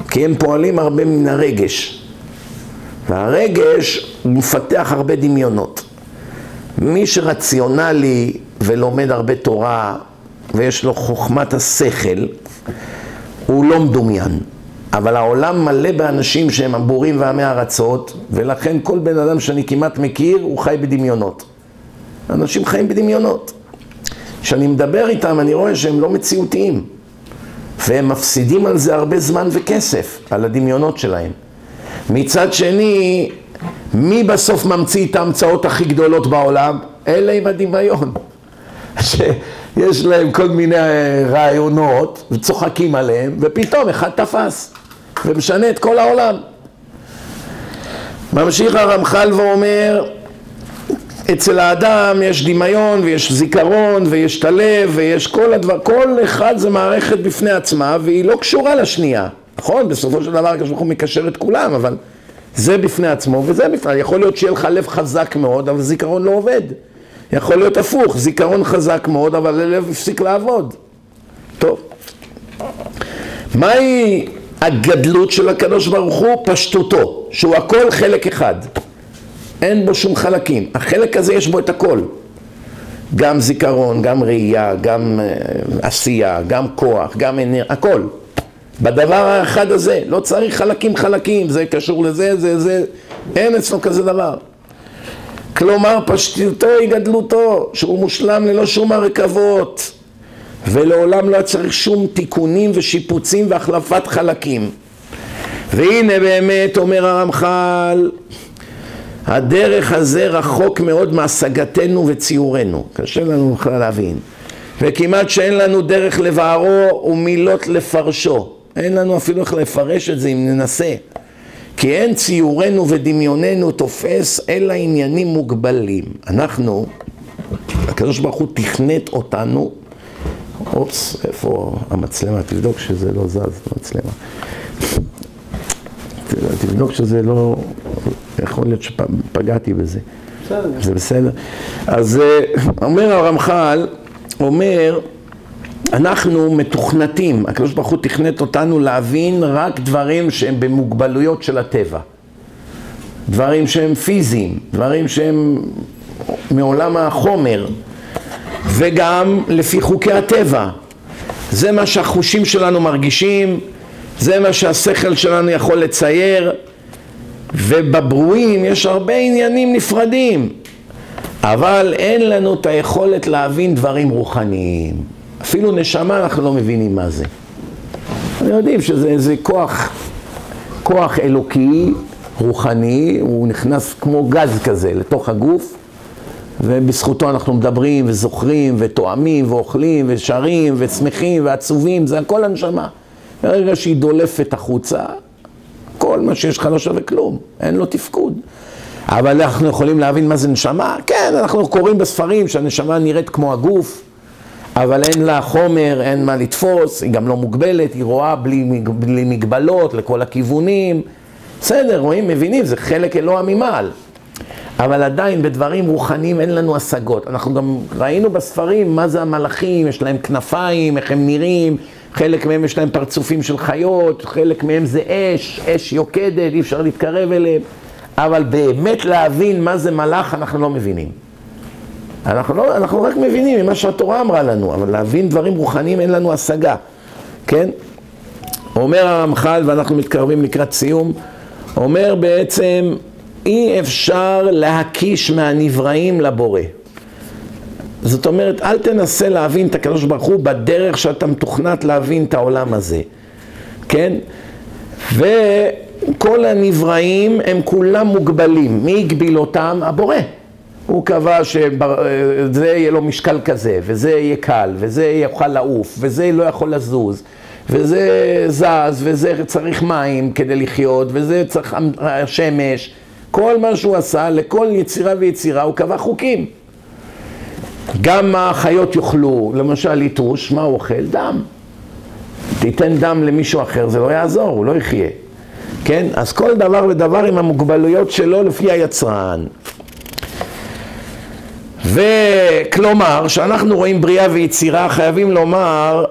כי הם פועלים הרבה מן הרגש. והרגש מפתח הרבה דמיונות. מי שרציונלי ולומד הרבה תורה ויש לו חוכמת השכל, הוא לא מדומיין. אבל העולם מלא באנשים שהם הבורים ועמי ארצות, ולכן כל בן אדם שאני כמעט מכיר, הוא חי בדמיונות. אנשים חיים בדמיונות. כשאני מדבר איתם, אני רואה שהם לא מציאותיים. והם מפסידים על זה הרבה זמן וכסף, על הדמיונות שלהם. מצד שני, מי בסוף ממציא את ההמצאות הכי גדולות בעולם? אלה עם הדמיון. שיש להם כל מיני רעיונות וצוחקים עליהם, ופתאום אחד תפס ומשנה את כל העולם. ממשיך הרמח"ל ואומר, אצל האדם יש דמיון ויש זיכרון ויש את הלב ויש כל הדבר, כל אחד זה מערכת בפני עצמה והיא לא קשורה לשנייה, נכון? בסופו של דבר הקדוש ברוך הוא מקשר את כולם, אבל זה בפני עצמו וזה בפני, יכול להיות שיהיה לך לב חזק מאוד, אבל זיכרון לא עובד. יכול להיות הפוך, זיכרון חזק מאוד, אבל הלב הפסיק לעבוד. טוב. מהי הגדלות של הקדוש ברוך הוא? פשטותו, שהוא הכל חלק אחד. אין בו שום חלקים. החלק הזה יש בו את הכל. גם זיכרון, גם ראייה, גם uh, עשייה, גם כוח, גם אנרגיה, הכל. בדבר האחד הזה, לא צריך חלקים חלקים, זה קשור לזה, זה, זה, אין אצלו כזה דבר. כלומר פשטותו היא גדלותו, שהוא מושלם ללא שום הרכבות ולעולם לא צריך שום תיקונים ושיפוצים והחלפת חלקים. והנה באמת אומר הרמח"ל הדרך הזה רחוק מאוד מהשגתנו וציורנו, קשה לנו בכלל להבין. וכמעט שאין לנו דרך לבערו ומילות לפרשו. אין לנו אפילו איך לפרש את זה אם ננסה. כי אין ציורנו ודמיוננו תופס אלא עניינים מוגבלים. אנחנו, הקדוש ברוך הוא תכנת אותנו, אופס, איפה המצלמה? תבדוק שזה לא זז, המצלמה. תבדוק שזה לא, יכול להיות שפגעתי בזה. בסדר. זה בסדר. אז אה, אומר הרמח"ל, אומר, אנחנו מתוכנתים, הקדוש ברוך הוא תכנת אותנו להבין רק דברים שהם במוגבלויות של הטבע. דברים שהם פיזיים, דברים שהם מעולם החומר, וגם לפי חוקי הטבע. זה מה שהחושים שלנו מרגישים, זה מה שהשכל שלנו יכול לצייר, ובברואים יש הרבה עניינים נפרדים, אבל אין לנו את היכולת להבין דברים רוחניים. אפילו נשמה אנחנו לא מבינים מה זה. אנחנו יודעים שזה איזה כוח, כוח אלוקי, רוחני, הוא נכנס כמו גז כזה לתוך הגוף, ובזכותו אנחנו מדברים וזוכרים ותואמים ואוכלים ושרים ושמחים ועצובים, זה הכל הנשמה. ברגע שהיא דולפת החוצה, כל מה שיש לך לא שווה כלום, אין לו תפקוד. אבל אנחנו יכולים להבין מה זה נשמה? כן, אנחנו קוראים בספרים שהנשמה נראית כמו הגוף, אבל אין לה חומר, אין מה לתפוס, היא גם לא מוגבלת, היא רואה בלי, בלי מגבלות לכל הכיוונים. בסדר, רואים, מבינים, זה חלק אלוה ממעל. אבל עדיין בדברים רוחניים אין לנו השגות. אנחנו גם ראינו בספרים מה זה המלאכים, יש להם כנפיים, איך הם נראים, חלק מהם יש להם פרצופים של חיות, חלק מהם זה אש, אש יוקדת, אי אפשר להתקרב אליהם. אבל באמת להבין מה זה מלאך אנחנו לא מבינים. אנחנו, לא, אנחנו רק מבינים ממה שהתורה אמרה לנו, אבל להבין דברים רוחניים אין לנו השגה, כן? אומר הרמח"ל, ואנחנו מתקרבים לקראת סיום, אומר בעצם, אי אפשר להקיש מהנבראים לבורא. זאת אומרת, אל תנסה להבין את הקדוש ברוך הוא בדרך שאתה מתוכנת להבין את העולם הזה, כן? וכל הנבראים הם כולם מוגבלים. מי הגביל אותם? הבורא. הוא קבע שזה יהיה לו משקל כזה, וזה יהיה קל, וזה יוכל לעוף, וזה לא יכול לזוז, וזה זז, וזה צריך מים כדי לחיות, וזה צריך שמש. כל מה שהוא עשה, לכל יצירה ויצירה הוא קבע חוקים. גם מה החיות יאכלו, למשל יתוש, מה הוא אוכל? דם. תיתן דם למישהו אחר, זה לא יעזור, הוא לא יחיה. כן? אז כל דבר ודבר עם המוגבלויות שלו לפי היצרן. וכלומר, כשאנחנו רואים בריאה ויצירה, חייבים לומר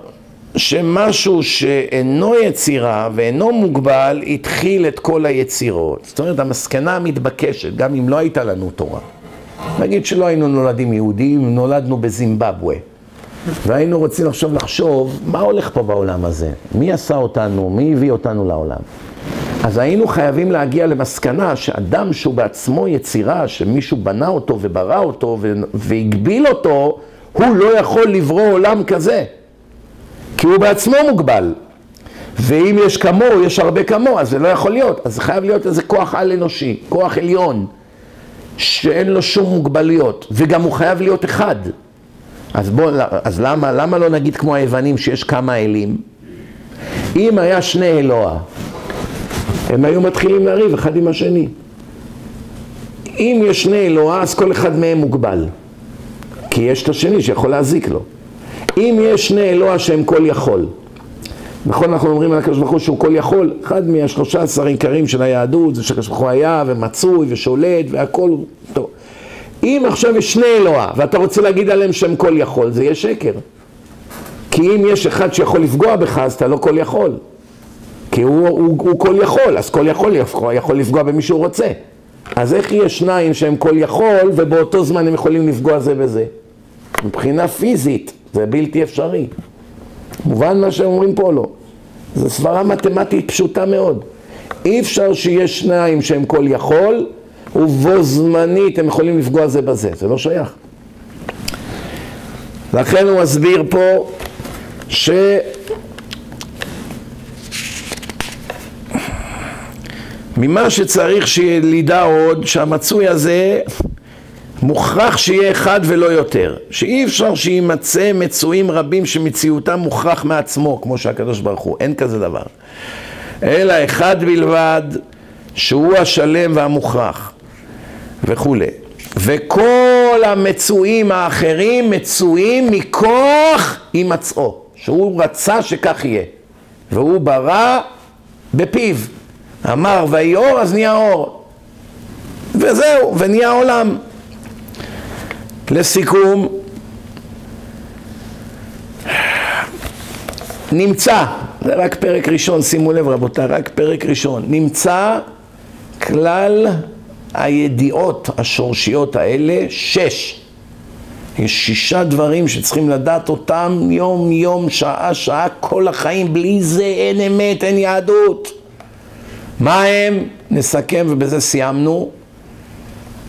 שמשהו שאינו יצירה ואינו מוגבל, התחיל את כל היצירות. זאת אומרת, המסקנה המתבקשת, גם אם לא הייתה לנו תורה. נגיד שלא היינו נולדים יהודים, נולדנו בזימבבואה. והיינו רוצים עכשיו לחשוב, מה הולך פה בעולם הזה? מי עשה אותנו? מי הביא אותנו לעולם? אז היינו חייבים להגיע למסקנה שאדם שהוא בעצמו יצירה, שמישהו בנה אותו וברא אותו והגביל אותו, הוא לא יכול לברוא עולם כזה. כי הוא בעצמו מוגבל. ואם יש כמוהו, יש הרבה כמוהו, אז זה לא יכול להיות. אז חייב להיות איזה כוח על-אנושי, כוח עליון, שאין לו שום מוגבלויות, וגם הוא חייב להיות אחד. אז בוא, אז למה, למה לא נגיד כמו היוונים שיש כמה אלים? אם היה שני אלוה, הם היו מתחילים לריב אחד עם השני. אם יש שני אלוה, אז כל אחד מהם מוגבל. כי יש את השני שיכול להזיק לו. אם יש שני אלוה שהם כל יכול, נכון אנחנו אומרים על הקדוש ברוך הוא שהוא כל יכול, אחד מהשלושה עשר עיקרים של היהדות זה שהקדוש ברוך הוא היה ומצוי ושולט והכל טוב. אם עכשיו יש שני אלוה ואתה רוצה להגיד עליהם שהם כל יכול, זה יהיה שקר. כי אם יש אחד שיכול לפגוע בך, אז אתה לא כל יכול. כי הוא, הוא, הוא כל יכול, אז כל יכול יכול, יכול לפגוע במי שהוא רוצה. אז איך יהיה שניים שהם כל יכול ובאותו זמן הם יכולים לפגוע זה בזה? מבחינה פיזית זה בלתי אפשרי. מובן מה שהם אומרים פה או לא? זו סברה מתמטית פשוטה מאוד. אי אפשר שיש שניים שהם כל יכול ובו זמנית הם יכולים לפגוע זה בזה, זה לא שייך. לכן הוא מסביר פה ש... ממה שצריך שלידע עוד, שהמצוי הזה מוכרח שיהיה אחד ולא יותר, שאי אפשר שיימצא מצויים רבים שמציאותם מוכרח מעצמו, כמו שהקדוש ברוך הוא, אין כזה דבר, אלא אחד בלבד שהוא השלם והמוכרח וכולי. וכל המצויים האחרים מצויים מכוח הימצאו, שהוא רצה שכך יהיה, והוא ברא בפיו. אמר ויהי אור אז נהיה אור וזהו, ונהיה עולם לסיכום נמצא, זה רק פרק ראשון, שימו לב רבותיי, רק פרק ראשון, נמצא כלל הידיעות השורשיות האלה, שש. יש שישה דברים שצריכים לדעת אותם יום יום, שעה שעה, כל החיים, בלי זה אין אמת, אין יהדות. מה הם? נסכם ובזה סיימנו.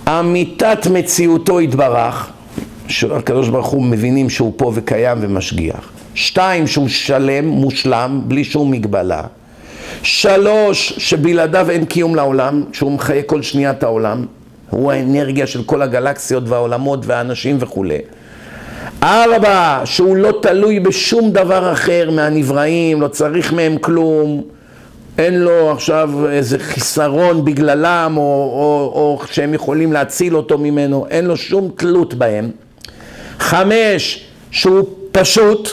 אמיתת מציאותו יתברך, שהקדוש ברוך הוא מבינים שהוא פה וקיים ומשגיח. שתיים, שהוא שלם, מושלם, בלי שום מגבלה. שלוש, שבלעדיו אין קיום לעולם, שהוא מחיה כל שנייה את העולם. הוא האנרגיה של כל הגלקסיות והעולמות והאנשים וכולי. ארבע, שהוא לא תלוי בשום דבר אחר מהנבראים, לא צריך מהם כלום. אין לו עכשיו איזה חיסרון בגללם או, או, או שהם יכולים להציל אותו ממנו, אין לו שום תלות בהם. חמש, שהוא פשוט,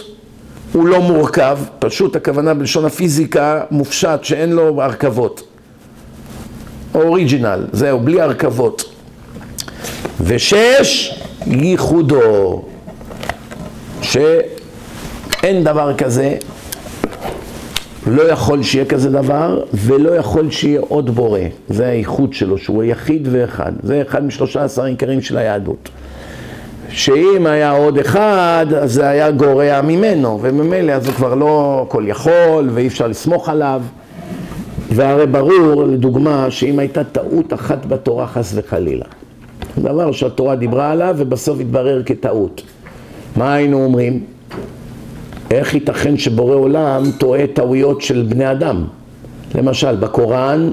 הוא לא מורכב, פשוט הכוונה בלשון הפיזיקה מופשט שאין לו הרכבות. אוריג'ינל, זהו, בלי הרכבות. ושש, ייחודו, שאין דבר כזה, לא יכול שיהיה כזה דבר, ולא יכול שיהיה עוד בורא. זה הייחוד שלו, שהוא היחיד ואחד. זה אחד משלושה עשר עיקרים של היהדות. שאם היה עוד אחד, אז זה היה גורע ממנו, וממילא אז הוא כבר לא כל יכול, ואי אפשר לסמוך עליו. והרי ברור, לדוגמה, שאם הייתה טעות אחת בתורה חס וחלילה, דבר שהתורה דיברה עליו ובסוף התברר כטעות. מה היינו אומרים? איך ייתכן שבורא עולם טועה טעויות של בני אדם? למשל, בקוראן,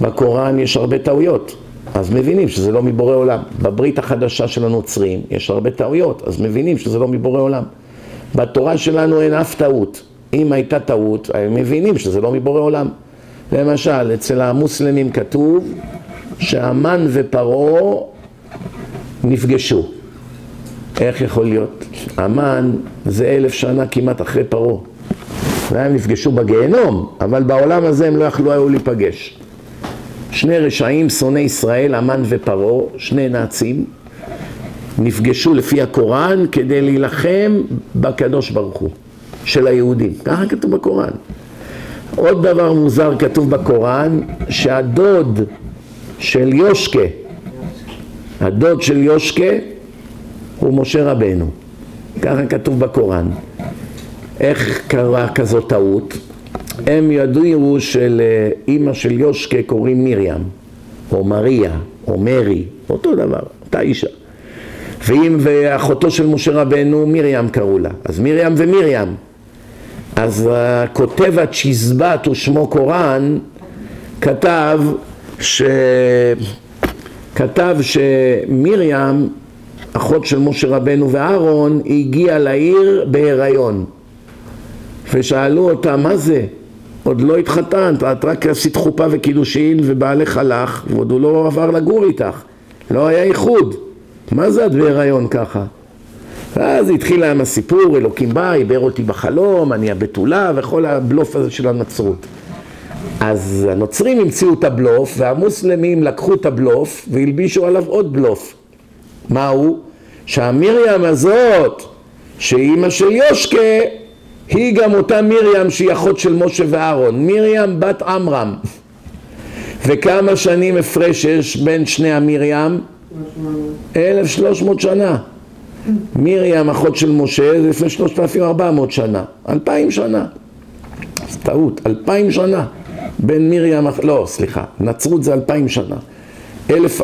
בקוראן יש הרבה טעויות, אז מבינים שזה לא מבורא עולם. בברית החדשה של הנוצרים יש הרבה טעויות, אז מבינים שזה לא מבורא עולם. בתורה שלנו אין אף טעות. אם הייתה טעות, הם מבינים שזה לא מבורא עולם. למשל, אצל המוסלמים כתוב שהמן ופרעה נפגשו. איך יכול להיות? המן זה אלף שנה כמעט אחרי פרעה. והם נפגשו בגיהנום, אבל בעולם הזה הם לא יכלו היו להיפגש. שני רשעים, שונאי ישראל, המן ופרעה, שני נאצים, נפגשו לפי הקוראן כדי להילחם בקדוש ברוך הוא, של היהודים. ככה כתוב בקוראן. עוד דבר מוזר כתוב בקוראן, שהדוד של יושקה, הדוד של יושקה הוא משה רבנו. ככה כתוב בקוראן. איך קרה כזאת טעות? הם ידעו שלאימא של יושקה קוראים מרים, או מריה, או מרי, אותו דבר, אותה אישה. ואם ואחותו של משה רבנו מרים קראו לה, אז מרים ומרים. אז כותב הצ'יזבט ושמו קוראן כתב ש... כתב שמרים, אחות של משה רבנו ואהרון, הגיעה לעיר בהיריון. ושאלו אותה, מה זה? עוד לא התחתנת, את רק עשית חופה וקידושין ובעלך הלך, ועוד הוא לא עבר לגור איתך. לא היה איחוד. מה זה את בהיריון ככה? ואז התחיל להם הסיפור, אלוקים בא, עיבר אותי בחלום, אני הבתולה וכל הבלוף הזה של הנצרות. אז הנוצרים המציאו את הבלוף והמוסלמים לקחו את הבלוף והלבישו עליו עוד בלוף. מהו? שהמרים הזאת, שאימא של יושקה, היא גם אותה מרים שהיא אחות של משה ואהרון, מרים בת עמרם. וכמה שנים הפרש יש בין שני המרים? 1300 שנה. מרים אחות של משה זה לפני 3400 שנה, 2000 שנה. טעות, 2000 שנה. בין מרים, לא סליחה, נצרות זה 2000 שנה.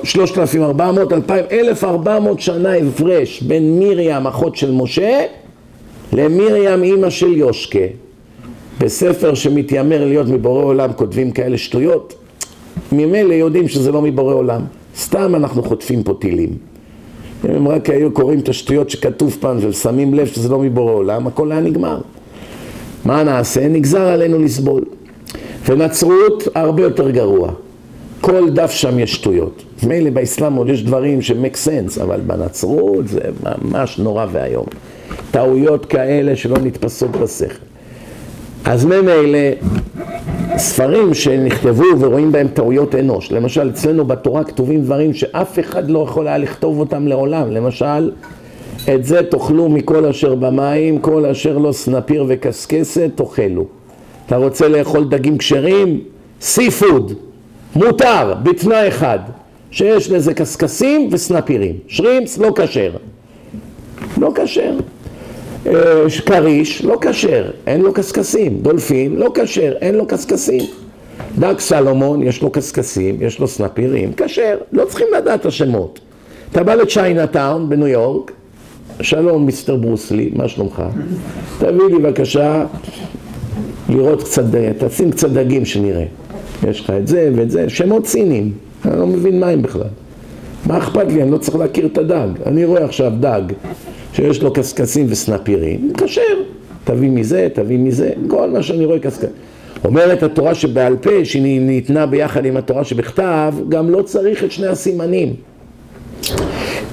3,400, 2,000, 1,400 שנה הפרש בין מרים אחות של משה למרים אימא של יושקה. בספר שמתיימר להיות מבורא עולם כותבים כאלה שטויות, ממילא יודעים שזה לא מבורא עולם. סתם אנחנו חוטפים פה טילים. אם הם רק היו קוראים את השטויות שכתוב פעם ושמים לב שזה לא מבורא עולם, הכל היה נגמר. מה נעשה? נגזר עלינו לסבול. ונצרות הרבה יותר גרוע. כל דף שם יש שטויות. מילא באסלאם עוד יש דברים שמק סנס, אבל בנצרות זה ממש נורא ואיום. טעויות כאלה שלא נתפסות בשכל. אז ממילא ספרים שנכתבו ורואים בהם טעויות אנוש, למשל אצלנו בתורה כתובים דברים שאף אחד לא יכול היה לכתוב אותם לעולם, למשל את זה תאכלו מכל אשר במים, כל אשר לא סנפיר וקסקסת תאכלו. אתה רוצה לאכול דגים כשרים? סי פוד, מותר, בתנאי אחד, שיש לזה קשקשים וסנפירים. שרימפס לא כשר. לא כשר. אה, כריש לא כשר, אין לו קשקשים. דולפין לא כשר, אין לו קשקשים. דג סלומון, יש לו קשקשים, יש לו סנפירים, כשר, לא צריכים לדעת את השמות. אתה בא לצ'יינאטאון בניו יורק, שלום מיסטר ברוסלי, מה שלומך? תביא לי בבקשה לראות קצת, תשים קצת דגים שנראה. יש לך את זה ואת זה, שמות סינים, אני לא מבין מה הם בכלל. מה אכפת לי, אני לא צריך להכיר את הדג. אני רואה עכשיו דג שיש לו קשקשים וסנפירים, כשר. תביא מזה, תביא מזה, כל מה שאני רואה קשקשים. אומרת התורה שבעל פה, שהיא ניתנה ביחד עם התורה שבכתב, גם לא צריך את שני הסימנים.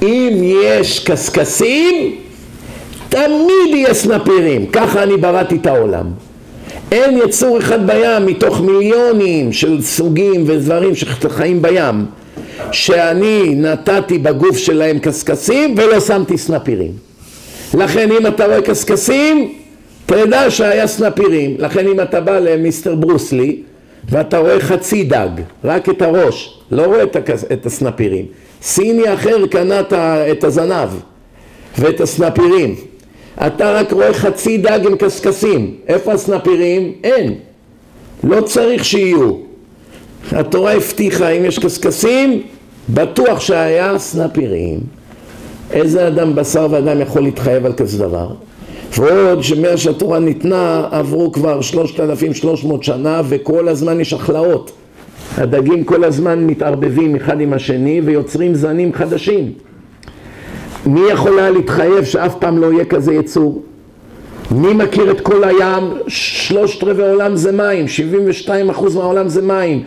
אם יש קשקשים, תמיד יהיה סנפירים, ככה אני בראתי את העולם. אין יצור אחד בים מתוך מיליונים של סוגים ודברים שחיים בים שאני נתתי בגוף שלהם קשקשים ולא שמתי סנפירים. לכן אם אתה רואה קשקשים, תדע שהיה סנפירים. לכן אם אתה בא למיסטר ברוסלי ואתה רואה חצי דג, רק את הראש, לא רואה את הסנפירים. סיני אחר קנה את הזנב ואת הסנפירים. אתה רק רואה חצי דג עם קשקשים. איפה הסנפירים? אין. לא צריך שיהיו. התורה הבטיחה, אם יש קשקשים, בטוח שהיה סנפירים. איזה אדם בשר ואדם יכול להתחייב על כזה דבר? ועוד שמאז שהתורה ניתנה עברו כבר שלושת אלפים שלוש מאות שנה וכל הזמן יש הכלאות. הדגים כל הזמן מתערבבים אחד עם השני ויוצרים זנים חדשים. מי יכול היה להתחייב שאף פעם לא יהיה כזה יצור? מי מכיר את כל הים? שלושת רבעי עולם זה מים, 72 אחוז מהעולם זה מים,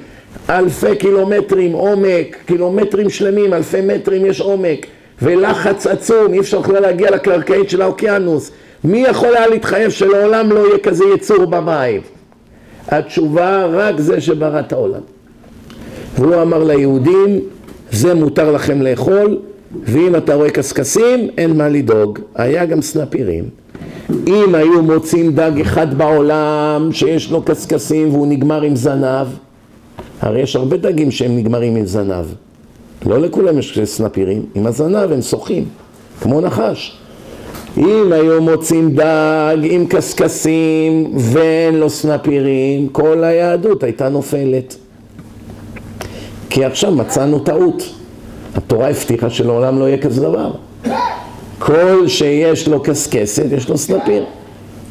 אלפי קילומטרים עומק, קילומטרים שלמים, אלפי מטרים יש עומק ולחץ עצום, אי אפשר בכלל להגיע לקרקעית של האוקיינוס מי יכול היה להתחייב שלעולם לא יהיה כזה יצור במים? התשובה רק זה שברא את העולם והוא אמר ליהודים זה מותר לכם לאכול ואם אתה רואה קשקשים אין מה לדאוג. היה גם סנפירים. אם היו מוצאים דג אחד בעולם שיש לו קשקשים והוא נגמר עם זנב הרי יש הרבה דגים שהם נגמרים עם זנב. לא לכולם יש סנפירים. עם הזנב הם שוחים כמו נחש. אם היו מוצאים דג עם קשקשים ואין לו סנפירים כל היהדות הייתה נופלת. כי עכשיו מצאנו טעות התורה הבטיחה שלעולם לא יהיה כזה דבר. כל שיש לו קשקשת, יש לו סנפיר.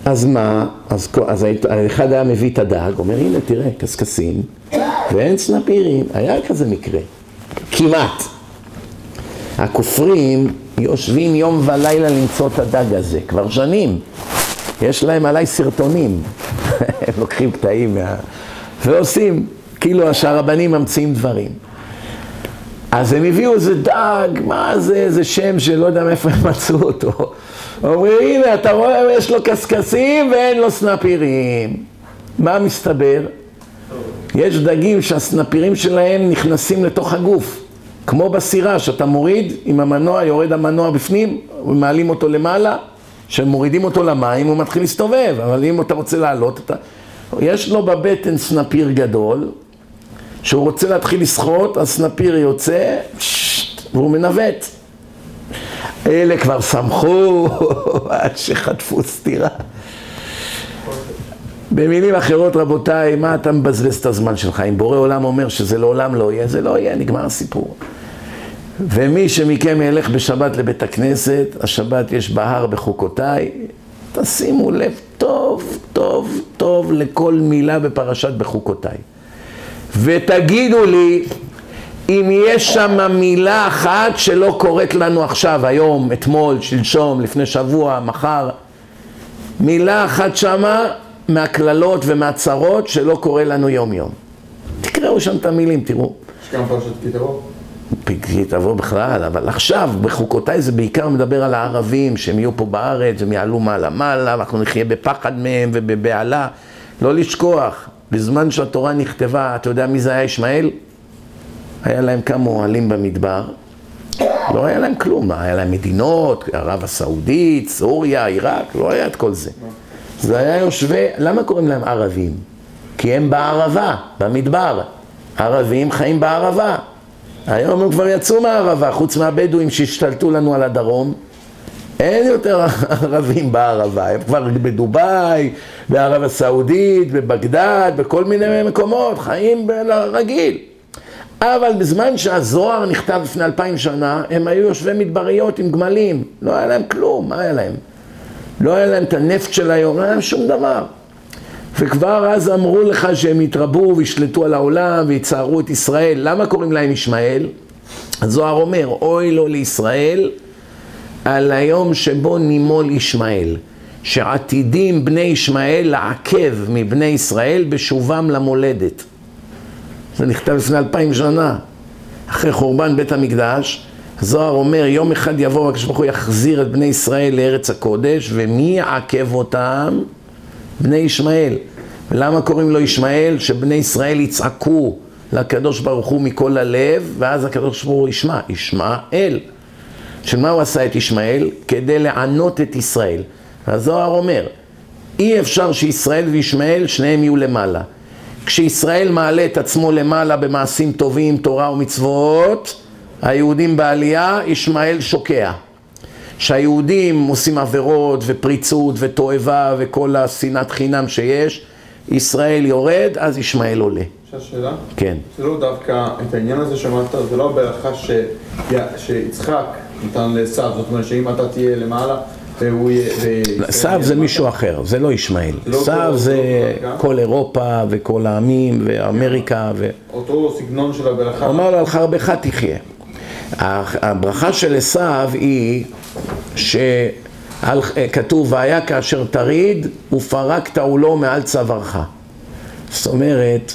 אז מה? אז, אז אחד היה מביא את הדג, אומר הנה תראה, קשקשים, ואין סנפירים. היה כזה מקרה. כמעט. הכופרים יושבים יום ולילה למצוא את הדג הזה, כבר שנים. יש להם עליי סרטונים. הם לוקחים קטעים מה... ועושים, כאילו שהרבנים ממציאים דברים. אז הם הביאו איזה דג, מה זה, איזה שם שלא יודע מאיפה הם מצאו אותו. אומרים, הנה, אתה רואה, יש לו קשקשים ואין לו סנפירים. מה מסתבר? יש דגים שהסנפירים שלהם נכנסים לתוך הגוף. כמו בסירה, שאתה מוריד עם המנוע, יורד המנוע בפנים, ומעלים אותו למעלה, כשמורידים אותו למים הוא מתחיל להסתובב, אבל אם אתה רוצה לעלות, אתה... יש לו בבטן סנפיר גדול, כשהוא רוצה להתחיל לשחות, הסנפיר יוצא, והוא מנווט. אלה כבר שמחו עד שחטפו סטירה. במילים אחרות, רבותיי, מה אתה מבזבז את הזמן שלך? אם בורא עולם אומר שזה לעולם לא יהיה, זה לא יהיה, נגמר הסיפור. ומי שמכם ילך בשבת לבית הכנסת, השבת יש בהר בחוקותיי, תשימו לב טוב, טוב, טוב לכל מילה בפרשת בחוקותיי. ותגידו לי אם יש שם מילה אחת שלא קורית לנו עכשיו, היום, אתמול, שלשום, לפני שבוע, מחר, מילה אחת שמה מהקללות ומהצרות שלא קורה לנו יום יום. תקראו שם את המילים, תראו. יש כמה פרשות כי תבוא? כי תבוא בכלל, אבל עכשיו בחוקותיי זה בעיקר מדבר על הערבים שהם יהיו פה בארץ, הם יעלו מעלה מעלה, ואנחנו נחיה בפחד מהם ובבהלה. לא לשכוח, בזמן שהתורה נכתבה, אתה יודע מי זה היה ישמעאל? היה להם כמה אוהלים במדבר, לא היה להם כלום, היה להם מדינות, ערב הסעודית, סוריה, עיראק, לא היה את כל זה. זה היה יושבי, למה קוראים להם ערבים? כי הם בערבה, במדבר. ערבים חיים בערבה. היום הם כבר יצאו מהערבה, חוץ מהבדואים שהשתלטו לנו על הדרום. אין יותר ערבים בערבה, הם כבר בדובאי, בערב הסעודית, בבגדד, בכל מיני מקומות, חיים רגיל. אבל בזמן שהזוהר נכתב לפני אלפיים שנה, הם היו יושבי מדבריות עם גמלים, לא היה להם כלום, מה היה להם? לא היה להם את הנפט של היום, לא היה להם שום דבר. וכבר אז אמרו לך שהם יתרבו וישלטו על העולם ויצערו את ישראל. למה קוראים להם ישמעאל? הזוהר אומר, אוי לו לישראל על היום שבו נימול ישמעאל, שעתידים בני ישמעאל לעכב מבני ישראל בשובם למולדת. זה נכתב לפני אלפיים שנה, אחרי חורבן בית המקדש, הזוהר אומר, יום אחד יבוא הקדוש ברוך הוא יחזיר את בני ישראל לארץ הקודש, ומי יעכב אותם? בני ישמעאל. ולמה קוראים לו ישמעאל? שבני ישראל יצעקו לקדוש ברוך הוא מכל הלב, ואז הקדוש ברוך הוא ישמע, ישמעאל. של מה הוא עשה את ישמעאל? כדי לענות את ישראל. הזוהר אומר, אי אפשר שישראל וישמעאל שניהם יהיו למעלה. כשישראל מעלה את עצמו למעלה במעשים טובים, תורה ומצוות, היהודים בעלייה, ישמעאל שוקע. כשהיהודים עושים עבירות ופריצות ותועבה וכל השנאת חינם שיש, ישראל יורד, אז ישמעאל עולה. אפשר שאלה? כן. זה לא דווקא את העניין הזה שאמרת, זה לא ש... שיצחק נתן לעשו, זאת אומרת שאם אתה תהיה למעלה. עשו זה מישהו אחר, זה לא ישמעאל. לא עשו אותו- זה אותו ברכה? כל אירופה וכל העמים ואמריקה ו... אותו סגנון של הברכה. הוא אמר לו, על חרבך תחיה. הברכה של עשו היא שכתוב, והיה כאשר תריד ופרקת עולו מעל צווארך. זאת אומרת,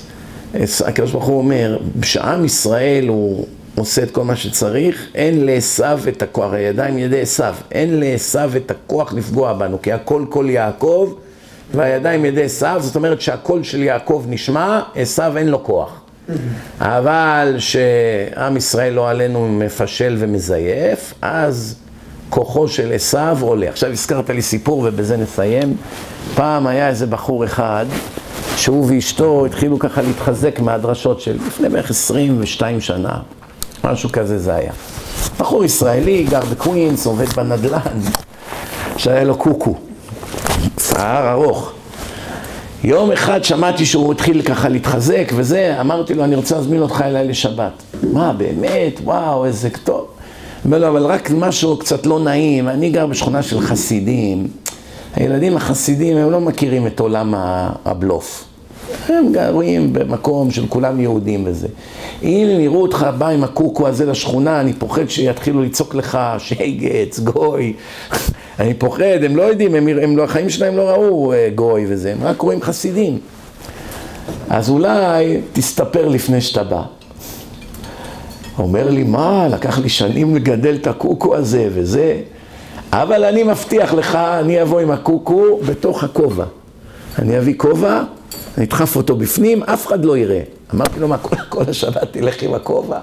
הקדוש ברוך הוא אומר, כשעם ישראל הוא עושה את כל מה שצריך, אין לעשו את הכוח, ידיים ידי עשו, אין לעשו את הכוח לפגוע בנו, כי הכל קול יעקב והידיים ידי עשו, זאת אומרת שהקול של יעקב נשמע, עשו אין לו כוח. אבל שעם ישראל לא עלינו מפשל ומזייף, אז כוחו של עשו עולה. עכשיו הזכרת לי סיפור ובזה נסיים. פעם היה איזה בחור אחד, שהוא ואשתו התחילו ככה להתחזק מהדרשות של לפני בערך 22 שנה, משהו כזה זה היה. בחור ישראלי, גר בקווינס, עובד בנדל"ן, שהיה לו קוקו, שיער ארוך. יום אחד שמעתי שהוא התחיל ככה להתחזק וזה, אמרתי לו, אני רוצה להזמין אותך אליי לשבת. מה, באמת? וואו, איזה טוב. אומר לו, אבל רק משהו קצת לא נעים, אני גר בשכונה של חסידים. הילדים החסידים, הם לא מכירים את עולם הבלוף. הם גרים במקום של כולם יהודים וזה. אם הם יראו אותך בא עם הקוקו הזה לשכונה, אני פוחד שיתחילו לצעוק לך שייגץ, גוי. אני פוחד, הם לא יודעים, הם, הם, החיים שלהם לא ראו אה, גוי וזה, הם רק רואים חסידים. אז אולי תסתפר לפני שאתה בא. אומר לי, מה, לקח לי שנים לגדל את הקוקו הזה וזה, אבל אני מבטיח לך, אני אבוא עם הקוקו בתוך הכובע. אני אביא כובע, אני אדחף אותו בפנים, אף אחד לא יראה. אמרתי לו, מה, כל, כל השבת תלך עם הכובע?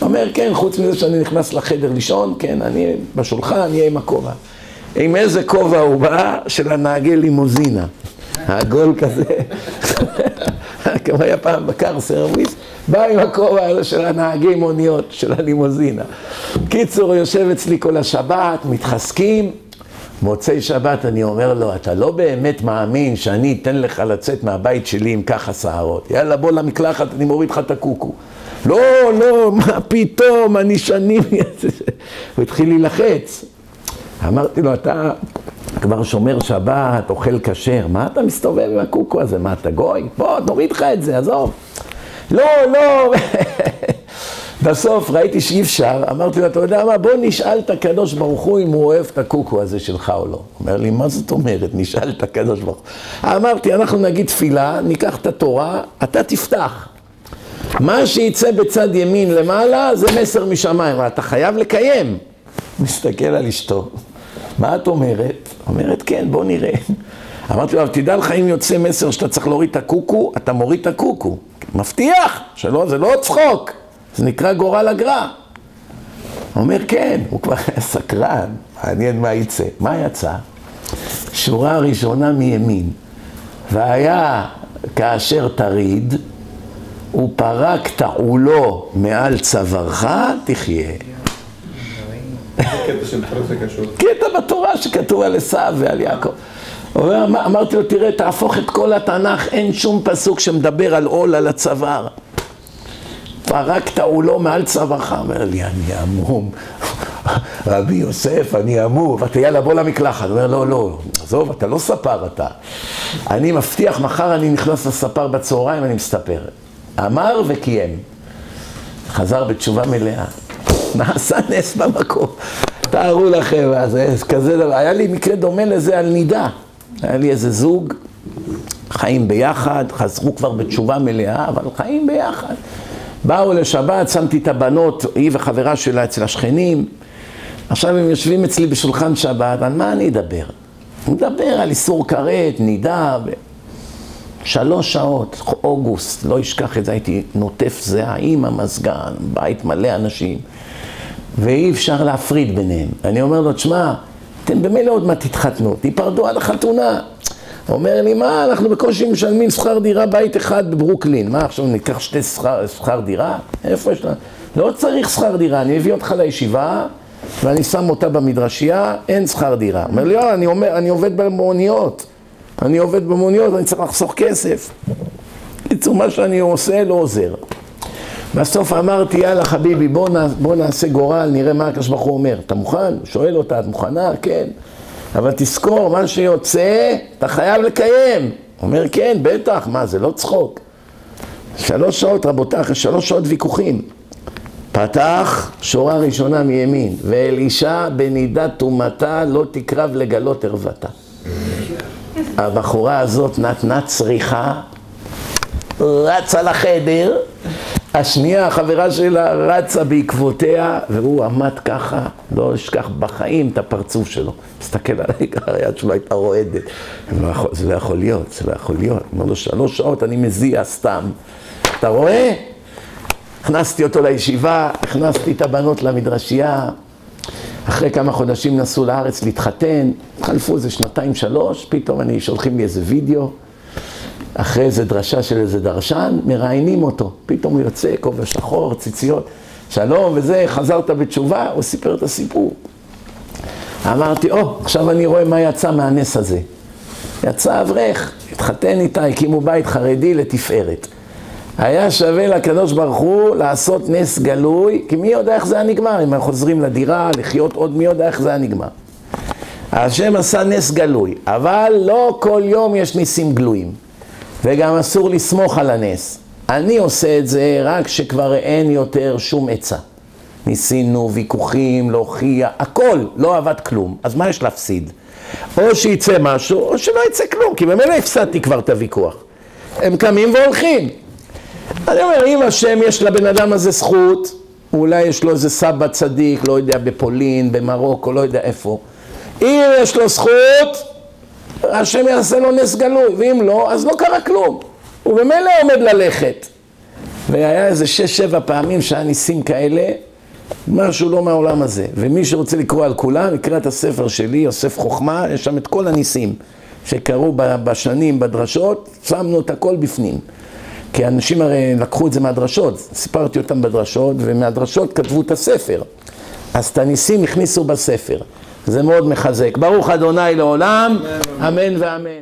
הוא אומר, כן, חוץ מזה שאני נכנס לחדר לישון, כן, אני בשולחן, אני אהיה עם הכובע. עם איזה כובע הוא בא? של הנהגי לימוזינה. העגול כזה. כמו היה פעם בקר סרוויס, בא עם הכובע הזה של הנהגי מוניות, של הלימוזינה. קיצור, הוא יושב אצלי כל השבת, מתחזקים. מוצאי שבת אני אומר לו, אתה לא באמת מאמין שאני אתן לך לצאת מהבית שלי עם ככה שערות. יאללה, בוא למקלחת, אני מוריד לך את הקוקו. לא, לא, מה פתאום, אני שנים... הוא התחיל להילחץ. אמרתי לו, אתה כבר שומר שבת, אוכל כשר, מה אתה מסתובב עם הקוקו הזה? מה, אתה גוי? בוא, תוריד לך את זה, עזוב. לא, לא. בסוף ראיתי שאי אפשר, אמרתי לו, אתה יודע מה, בוא נשאל את הקדוש ברוך הוא אם הוא אוהב את הקוקו הזה שלך או לא. אומר לי, מה זאת אומרת, נשאל את הקדוש ברוך הוא. אמרתי, אנחנו נגיד תפילה, ניקח את התורה, אתה תפתח. מה שיצא בצד ימין למעלה זה מסר משמיים, אתה חייב לקיים. מסתכל על אשתו, מה את אומרת? אומרת, כן, בוא נראה. אמרתי לו, אבל תדע לך, אם יוצא מסר שאתה צריך להוריד את הקוקו, אתה מוריד את הקוקו. מבטיח, שלא, זה לא צחוק, זה נקרא גורל הגר"א. הוא אומר, כן, הוא כבר היה סקרן, מעניין מה יצא. מה יצא? שורה ראשונה מימין, והיה כאשר תריד, ופרקת עולו מעל צווארך, תחיה. קטע פרק בתורה שכתוב על עשיו ועל יעקב. אומר, אמרתי לו, תראה, תהפוך את כל התנ"ך, אין שום פסוק שמדבר על עול על הצוואר. פרקת עולו מעל צווארך, אומר לי, אני המום. רבי יוסף, אני המום. ואתה יאללה, בוא למקלחת. אומר, לא, לא, עזוב, אתה לא ספר אתה. אני מבטיח, מחר אני נכנס לספר בצהריים, אני מסתפר. אמר וקיים. חזר בתשובה מלאה. נעשה נס במקום. תארו לכם, אז כזה דבר. היה לי מקרה דומה לזה על נידה. היה לי איזה זוג, חיים ביחד, חזרו כבר בתשובה מלאה, אבל חיים ביחד. באו לשבת, שמתי את הבנות, היא וחברה שלה אצל השכנים. עכשיו הם יושבים אצלי בשולחן שבת, על מה אני אדבר? אני מדבר על איסור כרת, נידה, ו... שלוש שעות, אוגוסט, לא אשכח את זה, הייתי נוטף זיעה עם המזגן, בית מלא אנשים, ואי אפשר להפריד ביניהם. אני אומר לו, תשמע, אתם במילא עוד מעט תתחתנו, תיפרדו עד החתונה. אומר לי, מה, אנחנו בקושי משלמים שכר דירה בית אחד בברוקלין. מה, עכשיו ניקח שתי שכר, שכר דירה? איפה יש לנו? לא צריך שכר דירה, אני אביא אותך לישיבה ואני שם אותה במדרשייה, אין שכר דירה. אומר לי, לא, אני, אומר, אני עובד במוניות. אני עובד במוניות, אני צריך לחסוך כסף. בקיצור, מה שאני עושה לא עוזר. בסוף אמרתי, יאללה חביבי, בוא, נע, בוא נעשה גורל, נראה מה הקדוש ברוך הוא אומר. אתה מוכן? שואל אותה, את מוכנה? כן. אבל תזכור, מה שיוצא, אתה חייב לקיים. אומר, כן, בטח, מה, זה לא צחוק. שלוש שעות, רבותיי, אחרי שלוש שעות ויכוחים. פתח שורה ראשונה מימין, ואלישע בנידת טומאתה לא תקרב לגלות ערוותה. הבחורה הזאת נתנה צריכה, רצה לחדר, השנייה, החברה שלה, רצה בעקבותיה, והוא עמד ככה, לא אשכח בחיים את הפרצוף שלו. מסתכל עליי, ככה היד שלו הייתה רועדת. לא זה לא יכול להיות, זה לא יכול להיות. אומר לו, שלוש שעות אני מזיע סתם. אתה רואה? הכנסתי אותו לישיבה, הכנסתי את הבנות למדרשייה. אחרי כמה חודשים נסעו לארץ להתחתן, חלפו איזה שנתיים שלוש, פתאום אני, שולחים לי איזה וידאו, אחרי איזה דרשה של איזה דרשן, מראיינים אותו, פתאום הוא יוצא, כובע שחור, ציציות, שלום וזה, חזרת בתשובה, הוא סיפר את הסיפור. אמרתי, או, oh, עכשיו אני רואה מה יצא מהנס הזה. יצא אברך, התחתן איתה, הקימו בית חרדי לתפארת. היה שווה לקדוש ברוך הוא לעשות נס גלוי, כי מי יודע איך זה היה נגמר, אם חוזרים לדירה, לחיות עוד, מי יודע איך זה היה נגמר. השם עשה נס גלוי, אבל לא כל יום יש ניסים גלויים, וגם אסור לסמוך על הנס. אני עושה את זה רק כשכבר אין יותר שום עצה. ניסינו, ויכוחים, להוכיח, הכל, לא עבד כלום, אז מה יש להפסיד? או שיצא משהו, או שלא יצא כלום, כי ממילא הפסדתי כבר את הוויכוח. הם קמים והולכים. אני אומר, אם השם יש לבן אדם הזה זכות, אולי יש לו איזה סבא צדיק, לא יודע, בפולין, במרוקו, לא יודע איפה. אם יש לו זכות, השם יעשה לו נס גלוי, ואם לא, אז לא קרה כלום. הוא במילא עומד ללכת. והיה איזה שש-שבע פעמים שהיה ניסים כאלה, משהו לא מהעולם הזה. ומי שרוצה לקרוא על כולם, יקרא את הספר שלי, יוסף חוכמה, יש שם את כל הניסים שקרו בשנים, בדרשות, שמנו את הכל בפנים. כי אנשים הרי לקחו את זה מהדרשות, סיפרתי אותם בדרשות, ומהדרשות כתבו את הספר. אז את הניסים הכניסו בספר. זה מאוד מחזק. ברוך אדוני לעולם, אמן ואמן.